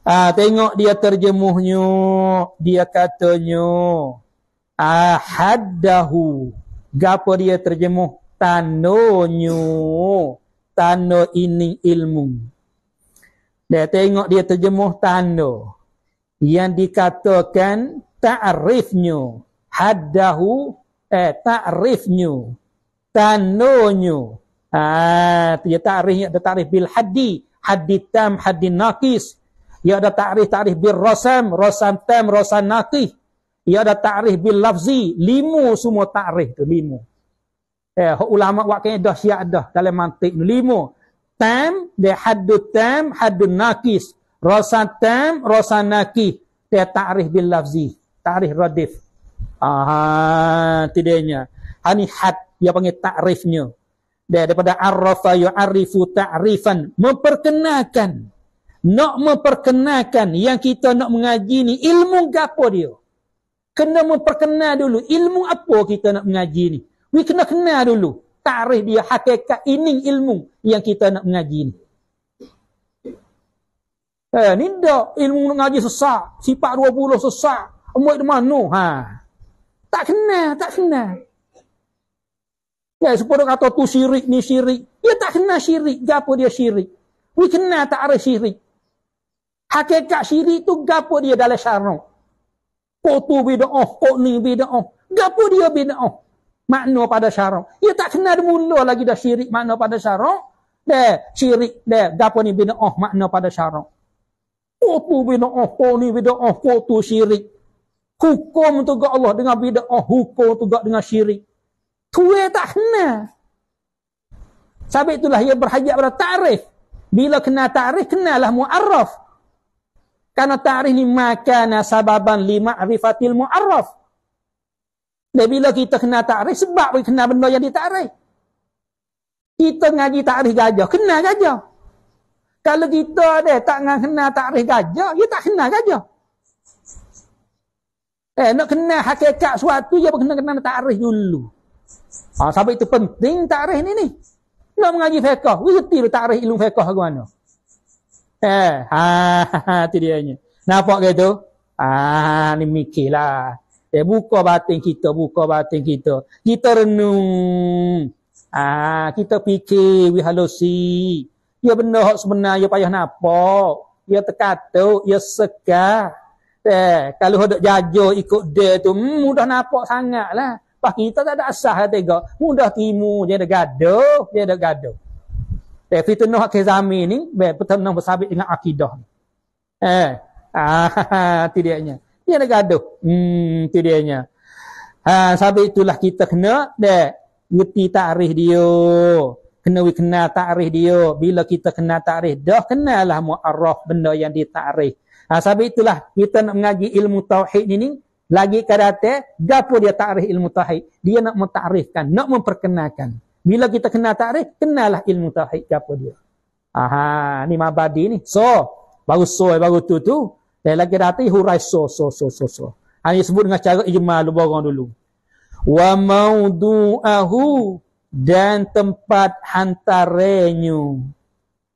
Ah tengok dia terjemuhnya, dia katanya ah haddahu. Gapo dia terjemuh tanonyo. Tano ini ilmu. Dia tengok dia terjemuh tano. Yang dikatakan ta'rifnya. Haddahu eh ta'rifnya. Tanonyo. Ah, dia takrif ada takrif bil haddi, haddi tam, haddi naqis. Ya ada takrif bil rasam, rasam tam, rasam naqis. Ya ada takrif bil lafzi, limu semua takrif tu limu. Eh, ulama buat kaedah syiah dah dalam mantik limu. Tam, dia haddu tam, haddu naqis. Rasam tam, rasam naqis. Dia takrif bil lafzi, takrif radif. Ah, tidaknya. Ini had, dia panggil takrifnya daripada arrafa yu'arifu ta'rifan memperkenalkan nak memperkenalkan yang kita nak mengaji ni ilmu gapo dia kena memperkenal dulu ilmu apa kita nak mengaji ni we kena kenal dulu tarikh dia hakikat ini ilmu yang kita nak mengaji ni eh ni dak ilmu mengaji sesak sifat 20 sesak di mana ha tak kenal tak kenal Ya, supaya kata tu syirik ni syirik. Dia tak kena syirik. Gapo dia syirik? We kena tak ada syirik. Hakikat syirik tu gapo dia dalam syarak. Kau tu bida'ah, kau ni bida'ah. Gapo dia bida'ah? Makna pada syarak. Dia tak kena mula lagi dah syirik makna pada syarak. Dia syirik, dia gapo ni bida'ah makna pada syarak. Kau tu bida'ah, kau ni bida'ah, kau tu syirik. Hukum tu gak Allah dengan bida'ah, hukum tu gak dengan syirik. Tua tak kena. Sebab itulah ia berhajat pada ta'rif. Bila kena ta'rif, kenalah mu'arraf. Karena ta'rif ni makana sababan li ma'rifatil mu'arraf. Dan bila kita kena ta'rif, sebab kita kena benda yang dita'rif. Kita ngaji ta'rif gajah, kena gajah. Kalau kita ada tak kena ta'rif gajah, dia tak kena gajah. Eh, nak kena hakikat suatu, dia kena kena ta'rif dulu. Ha, sampai itu penting takrih ni ni. Nak mengaji fiqah, reti lu takrih ilmu fiqah ke mana? Eh, ha, ha, tu dia nya. Nampak ke tu? Ah, ni mikirlah. Eh, buka batin kita, buka batin kita. Kita renung. Ah, kita fikir, we halusi. Ya benar hak sebenar, ya payah nampak. Ya terkatuk, ya sekar. Eh, kalau hendak jajo ikut dia tu, hmm, mudah nampak sangatlah. Pak kita tak ada asah tega. Mudah timu dia ada gaduh, dia ada gaduh. Tapi fitnah akhir zaman ni, be fitnah bersabit dengan akidah ni. Eh, ah, dia. Dia nak gaduh. Hmm, tu dia nya. Ha, sebab itulah kita kena dek reti takrif dia. Kena we kenal takrif dia. Bila kita kenal takrif, dah kenallah mu'arraf benda yang ditakrif. Ha, sebab itulah kita nak mengaji ilmu tauhid ini lagi kadate gapo dia takrif ilmu tauhid. Dia nak mentakrifkan, nak memperkenalkan. Bila kita kenal takrif, kenallah ilmu tauhid gapo dia. Aha, ni mabadi ni. So, baru so baru tu tu. Dan lagi dati hurai so so so so so. Ha, ini sebut dengan cara ijmal borong dulu. Wa maudu'ahu dan tempat hantarenyo.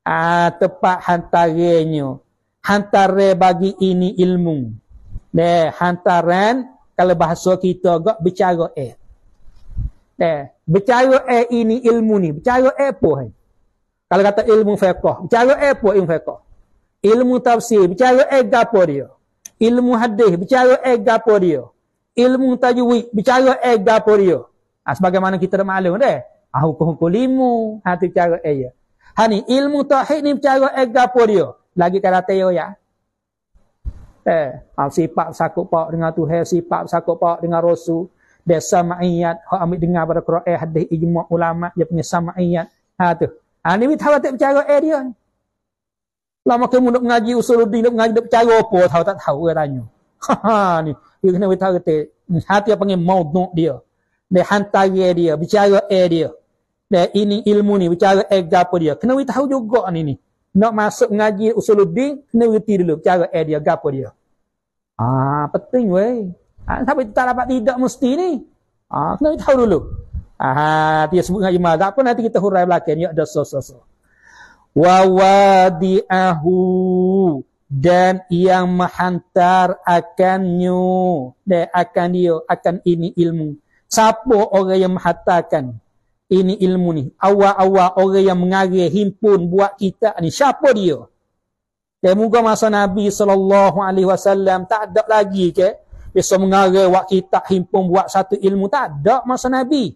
Ah, tempat hantarenyo hantara bagi ini ilmu. Ne hantaran kalau bahasa kita gak bicara eh. Ne bicara eh ini ilmu ni, bicara eh apa hai? Kalau kata ilmu fiqh, bicara eh apa ilmu fiqh? Ilmu tafsir, bicara eh gapo dia? Ilmu hadis, bicara eh gapo dia? Ilmu tajwid, bicara eh gapo dia? Ah sebagaimana kita dah maklum dah. Ah hukum-hukum ilmu, hati cara eh ya. Ha ni ilmu tauhid ni bicara eh gapo dia? lagi kata teo ya eh ha, sifat sakut pak dengan Tuhan sifat sakut pak dengan rasul dia sama'iyat hak ambil dengar pada Quran hadis ijma' ulama dia punya sama'iyat ha tu. Ha ni tahu tak bercara eh dia. Lama kamu nak mengaji usuluddin nak mengaji nak bercara apa? Tahu tak tahu dia tanya. Ha ni. Dia kena tahu kata hati apa panggil maudhu dia. Dia hantar dia bicara eh dia. Dia ini ilmu ni bicara eh apa dia. Kena tahu juga ni ni. Nak masuk ngaji usuluddin kena reti dulu cara eh dia gapo dia. Ah penting weh ah sampai tak dapat tidak mesti ni ah kena tahu dulu ah dia sebut ngaji mal tak apa nanti kita hurai belakang ya ada so so so wa wadi'ahu dan yang menghantar akannya dan akan dia akan ini ilmu siapa orang yang menghantarkan ini ilmu ni. Awal-awal orang yang mengarir himpun buat kita ni. Siapa dia? Dan moga masa Nabi SAW tak ada lagi ke. Biasa mengarir buat kita himpun buat satu ilmu. Tak ada masa Nabi.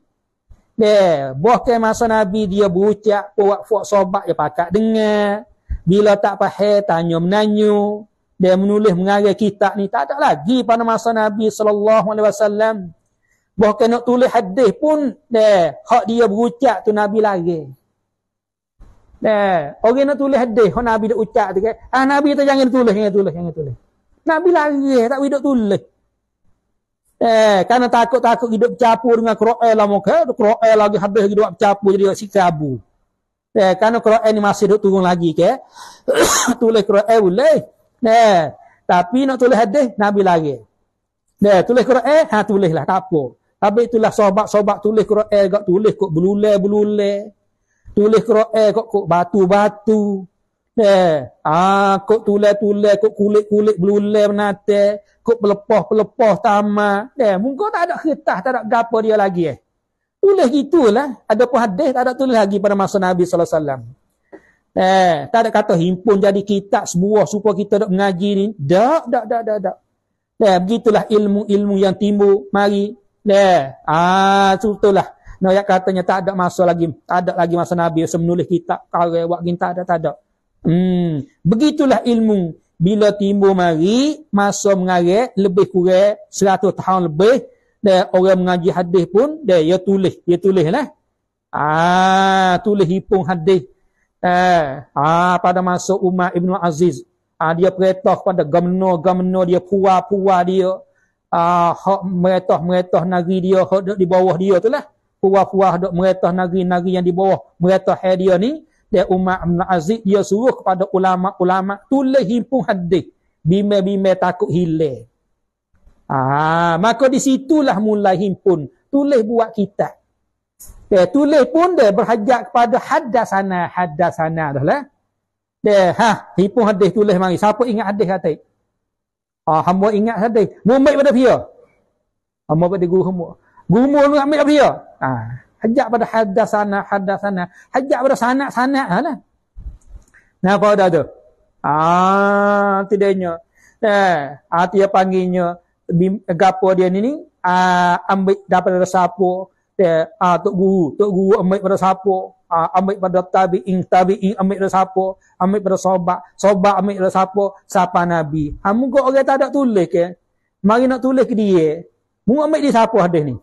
Dia, bahkan masa Nabi dia berucap buat fuak sobat dia pakat dengar. Bila tak faham tanya menanyu. Dia menulis mengarir kitab ni. Tak ada lagi pada masa Nabi SAW. Bahkan nak tulis hadis pun deh hak dia berucap tu Nabi lagi. Deh, orang nak tulis hadis hak Nabi dak ucap tu kan. Ah Nabi tu jangan tulis, jangan tulis, jangan tulis. Nabi lagi tak hidup tulis. Eh, karena takut-takut hidup campur dengan Quran lah muka. Quran lagi habis hidup campur jadi siksa abu. Eh, karena Quran ni masih duk turun lagi ke. tulis Quran boleh. Eh, tapi nak tulis hadis Nabi lagi. Eh, tulis Quran ha tulislah tak apa. Habis itulah sahabat-sahabat tulis Quran gak tulis kok belule-belule. Tulis Quran kok kok batu-batu. Eh, ah kok tulis-tulis kok kulit-kulit belule menate, kok pelepah-pelepah tamat. Eh, mungkin tak ada kertas, tak ada gapo dia lagi eh. Tulis gitulah. Ada pun hadis tak ada tulis lagi pada masa Nabi wasallam. Eh, tak ada kata himpun jadi kitab sebuah supaya kita nak mengaji ni. Tak, tak, tak, tak, tak. Eh, begitulah ilmu-ilmu yang timbul. Mari Deh. Ah, itulah. No ya katanya tak ada masa lagi, tak ada lagi masa Nabi menulis kitab karya buat tak ada tak ada. Hmm, begitulah ilmu bila timbul mari masa mengajar lebih kurang 100 tahun lebih dan orang mengaji hadis pun dia ya tulis, dia tulislah. Ah, tulis hipung hadis. Eh, ah pada masa Umar Ibn Aziz, ah dia perintah pada gamno-gamno dia puah-puah dia uh, hak meretah-meretah negeri dia hak di bawah dia tu lah puah-puah duk meretah negeri-negeri yang di bawah meretah dia ni dia Umar bin Aziz dia suruh kepada ulama-ulama tulis himpun hadis bime-bime takut hilang ah maka di situlah mulai himpun tulis buat kitab dia tulis pun dia berhajat kepada hadasana hadasana dah lah dia ha himpun hadis tulis mari siapa ingat hadis kata Ah, hamba ingat hadis. Muhammad pada dia. Hamba pada guru hamba. Guru mu ambil pada dia. Ah, hajak pada hadasana hadasana. Hajak pada sana-sana lah. Nah, apa dah tu? Ah, tidaknya. Eh, ah, dia panggilnya gapo dia ni ni ah, ambil dapat siapa dia ah tok guru tok guru ambil pada siapa Ha, ambil pada tabi'in, tabi'in ambil pada siapa? Ambil pada sobat. Sobat ambil pada siapa? Siapa Nabi. Ha, muka orang tak ada tulis ke? Mari nak tulis ke dia. Mu ambil di siapa hadis ni?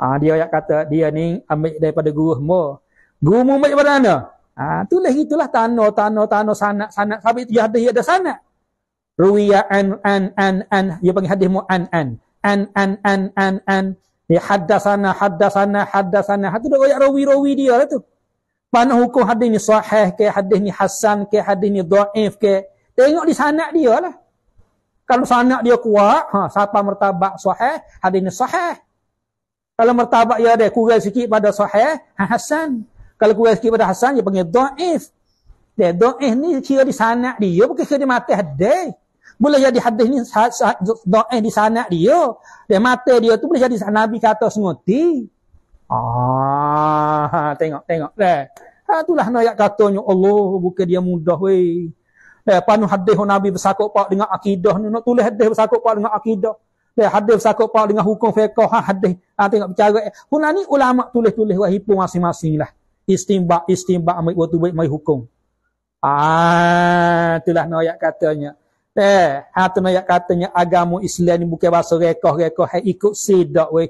Ha, dia yang kata, dia ni ambil daripada guru mu. Guru mu ambil daripada mana? Ha, tulis itulah tanah, tanah, tanah, sanak, sanak. Sampai itu hadis ada sanak. Ruwiya an, an, an, an. Dia panggil hadis mu an, an. An, an, an, an, an. Dia haddasana, haddasana, haddasana. Itu dah rawi-rawi dia lah tu. Mana hukum hadis ni sahih ke, hadis ni hasan ke, hadis ni dhaif ke. Tengok di sanak dia lah. Kalau sanak dia kuat, ha, siapa mertabak sahih, hadis ni sahih. Kalau mertabak dia ada kurang sikit pada sahih, ha, hasan. Kalau kurang sikit pada hasan, dia panggil dhaif. Dia dhaif ni kira di sanak dia, bukan kira di mati hadis. Boleh jadi hadis ni dhaif di sanak dia. Dia mati dia tu boleh jadi Nabi kata senguti. Ah, tengok, tengok. Eh. Ha, itulah ayat katanya Allah bukan dia mudah weh. Eh, panu hadis Nabi bersakut pak dengan akidah ni. Nak tulis hadis bersakut pak dengan akidah. Eh, hadis bersakut pak dengan hukum fiqh. Ha, hadis. Ha, tengok bicara. Eh. Puna ni ulama tulis-tulis wahipu masing-masing lah. Istimbak, istimbak ambil waktu baik mai hukum. Ah, itulah ayat katanya. Eh, ha, tu ayat katanya agama Islam ni bukan bahasa rekoh-rekoh. Hai ikut sidak weh.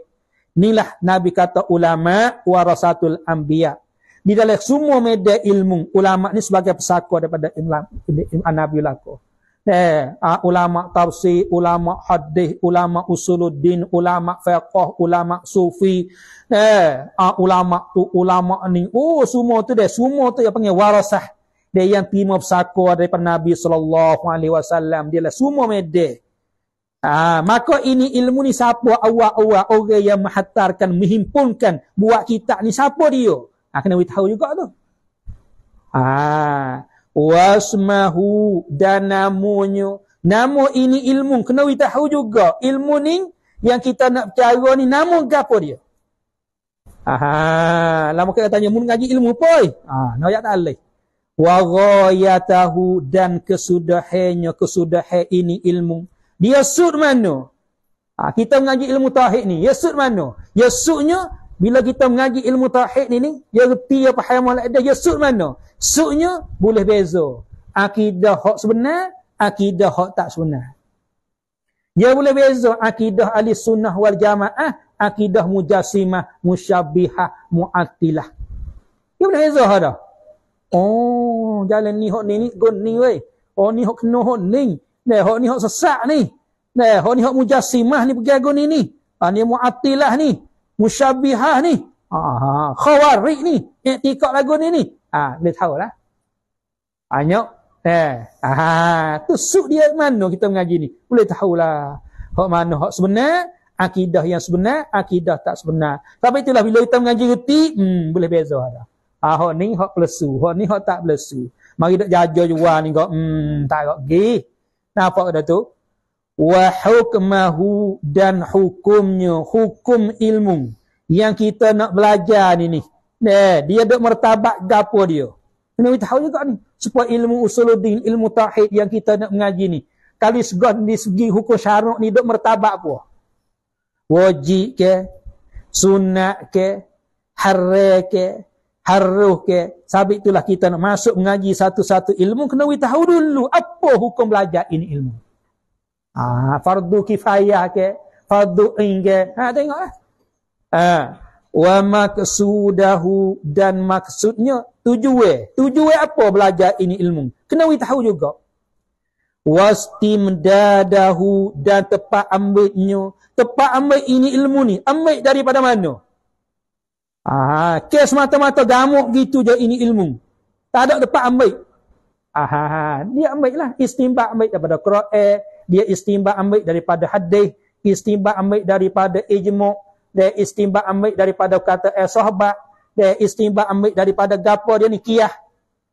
Inilah Nabi kata ulama warasatul anbiya. Di dalam semua media ilmu, ulama ni sebagai pesakwa daripada imam Nabi lako. Eh, uh, ulama tafsir, ulama hadis, ulama usuluddin, ulama fiqh, ulama sufi. Eh, uh, ulama tu ulama ni. Oh, semua tu dia, semua tu yang panggil warasah. Dia yang terima pesakwa daripada Nabi sallallahu alaihi wasallam. Dia lah semua media. Ha, maka ini ilmu ni siapa awak-awak orang yang menghantarkan, menghimpunkan buat kita ni siapa dia? Ha, kena tahu juga tu. Ha, wasmahu dan namanya. Nama ini ilmu. Kena tahu juga. Ilmu ni yang kita nak percaya ni nama apa dia? Ha, lama kita tanya, mu ngaji ilmu apa? Ha, nak ayat boleh. Wa ghayatahu dan kesudahannya, kesudahan ini ilmu. Dia sud mana? Ha, kita mengaji ilmu tauhid ni, ya sud mana? Ya sudnya bila kita mengaji ilmu tauhid ni ni, ya reti apa hayam ada, ya sud mana? Sudnya boleh beza. Akidah hak sebenar, akidah hak tak sebenar. Dia boleh beza akidah ahli sunnah wal jamaah, akidah mujassimah, musyabbihah, mu'attilah. Dia boleh beza dah. Oh, jalan ni hak ni ni gon ni weh. Oh ni hak kena hak ni. Nah, hak ni hak sesak ni. Nah, hak ni hak mujassimah ni pergi agun ni ni. Ha, ni mu'attilah ni. Musyabbihah ni. Ha, ha, khawarij ni. Iktikad lagu ni ni. Ha, boleh tahu lah. Banyak. Eh, ha, tu suk dia mana kita mengaji ni. Boleh tahulah. Hak mana hak sebenar. Akidah yang sebenar. Akidah tak sebenar. Tapi itulah bila kita mengaji reti. Hmm, boleh beza ada. Ha, hak ni hak pelesu. Hak ni hak tak pelesu. Mari tak jaga jual ni kok. Hmm, tak kok. Gih. Nampak kata tu? Wa hukmahu dan hukumnya, hukum ilmu yang kita nak belajar ni ni. Nah, dia dok mertabak gapo dia. Kena tahu juga ni. Supaya ilmu usuluddin, ilmu tauhid yang kita nak mengaji ni. Kali segon di segi hukum syarak ni dok mertabak apa? Wajib ke? Sunnah ke? Harre ke? Haruh ke? Sabit itulah kita nak masuk mengaji satu-satu ilmu. Kena tahu dulu apa hukum belajar ini ilmu. Ah, fardu kifayah ke? Fardu in ke? Ha, tengoklah. Ah, wa maksudahu dan maksudnya tujuan. Tujuan apa belajar ini ilmu? Kena tahu juga. Wastimdadahu dan tepat ambilnya. Tepat ambil ini ilmu ni. Ambil daripada mana? Ah, kes mata-mata gamuk gitu je ini ilmu. Tak ada dapat ambil. Ah, dia ambil lah. Istimbak ambil daripada Quran. Dia istimbak ambil daripada hadis. Istimbak ambil daripada ijmu' Dia istimbak ambil daripada kata eh sahabat. Dia istimbak ambil daripada gapo dia ni kiyah.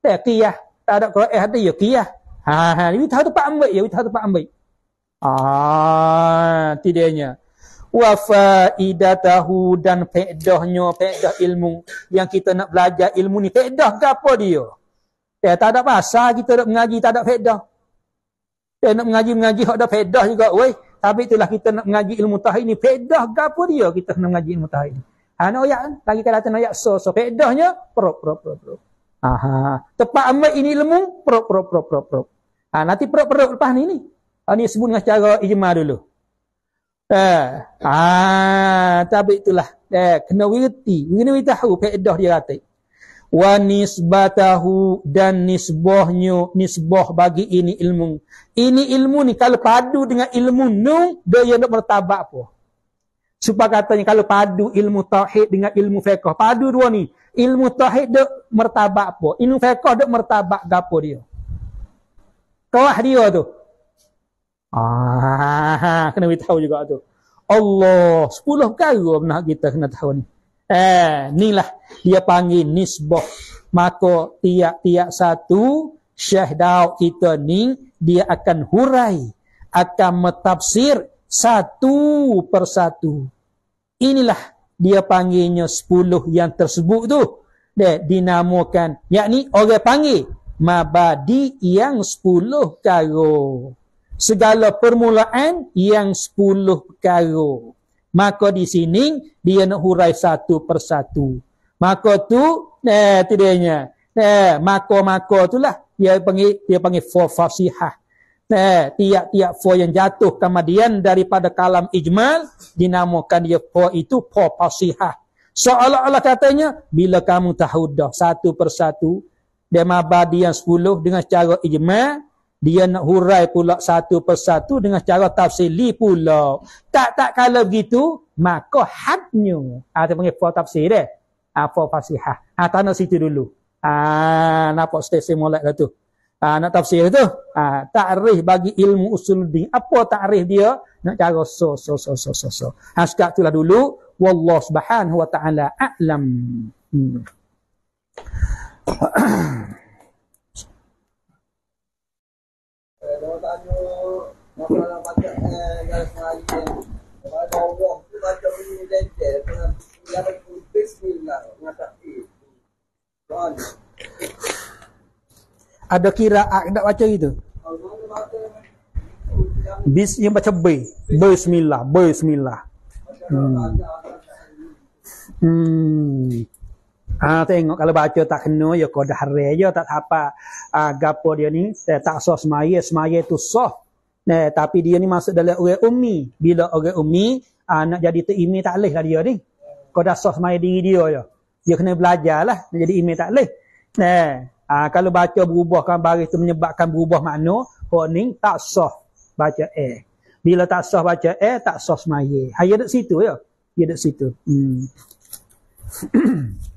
Dia kiyah. Tak ada Quran hadis ya kiyah. Ha, ha. Dia tahu dapat ambil. Dia tahu dapat ambil. Ah, tidaknya wa faidatahu dan faedahnya faedah ilmu yang kita nak belajar ilmu ni faedah ke apa dia eh tak ada pasal kita nak mengaji tak ada faedah eh nak mengaji mengaji hak ada faedah juga weh tapi itulah kita nak mengaji ilmu tauhid ni faedah ke apa dia kita nak mengaji ilmu tauhid ni Ha nak ayat lagi kalau datang ayat so so faedahnya pro pro pro pro. Aha. Tepat ambil ini ilmu pro pro pro pro pro. Ha nanti pro pro lepas ni ni. Ha ni sebut dengan cara ijma dulu. Eh, ah, tapi itulah. Eh, kena wirti. Kena wirti tahu faedah dia kata wa nisbatahu dan nisbahnya nisbah bagi ini ilmu. Ini ilmu ni kalau padu dengan ilmu nu dia nak bertabak apa supaya katanya kalau padu ilmu tauhid dengan ilmu fiqh. Padu dua ni ilmu tauhid dak mertabak apa ilmu fiqh dak mertabak gapo dia? Kawah dia tu. Ah kena tahu juga tu. Allah 10 perkara nak kita kena tahu ni Eh, inilah dia panggil nisbah. Maka tiap-tiap satu Syekh Daud kita ni dia akan hurai, akan metafsir satu persatu. Inilah dia panggilnya sepuluh yang tersebut tu. Dia dinamakan, yakni orang panggil mabadi yang sepuluh karo. Segala permulaan yang sepuluh karo. Maka di sini dia nak hurai satu persatu. Maka tu eh dia Eh maka-maka itulah dia panggil dia panggil fa fasihah. Eh tiap-tiap fa yang jatuh kemudian daripada kalam ijmal dinamakan dia fa itu fa fasihah. Seolah-olah katanya bila kamu tahu dah satu persatu dia mabadi yang sepuluh dengan cara ijmal dia nak hurai pula satu persatu dengan cara tafsili pula. Tak tak kalau begitu, maka hadnya. Ha, dia panggil for tafsir dia. Ha, for fasihah. Ha, tak nak situ dulu. Ha, nampak stesen molek dah tu. Ha, nak tafsir tu. Ha, ta'rif bagi ilmu usul din. Apa ta'rif dia? Nak cara so, so, so, so, so, so. Ha, sekat itulah dulu. Wallah subhanahu wa ta'ala a'lam. Hmm. Kalau tanya masalah baca eh garis melayu ni. Kalau Allah tu bunyi lencer dengan yang bismillah Tuhan. Ada kira nak baca gitu? Bis yang baca B. Bismillah, bismillah. Hmm. Hmm. Ha tengok kalau baca tak kena ya kau dah hari je tak apa ha, gapo dia ni eh, tak sah semaya semaya tu sah. Nah, tapi dia ni masuk dalam orang ummi. Bila orang ummi ha, nak jadi terimi tak leh lah dia ni. Kau dah sah semaya diri dia ya. Dia kena belajar lah nak jadi imi tak leh. Nah, ha, kalau baca berubah kan baris tu menyebabkan berubah makna, kau ni tak sah baca eh. Bila tak sah baca eh tak sah semaya. Ha, dia duduk situ ya. Dia duduk situ. Hmm.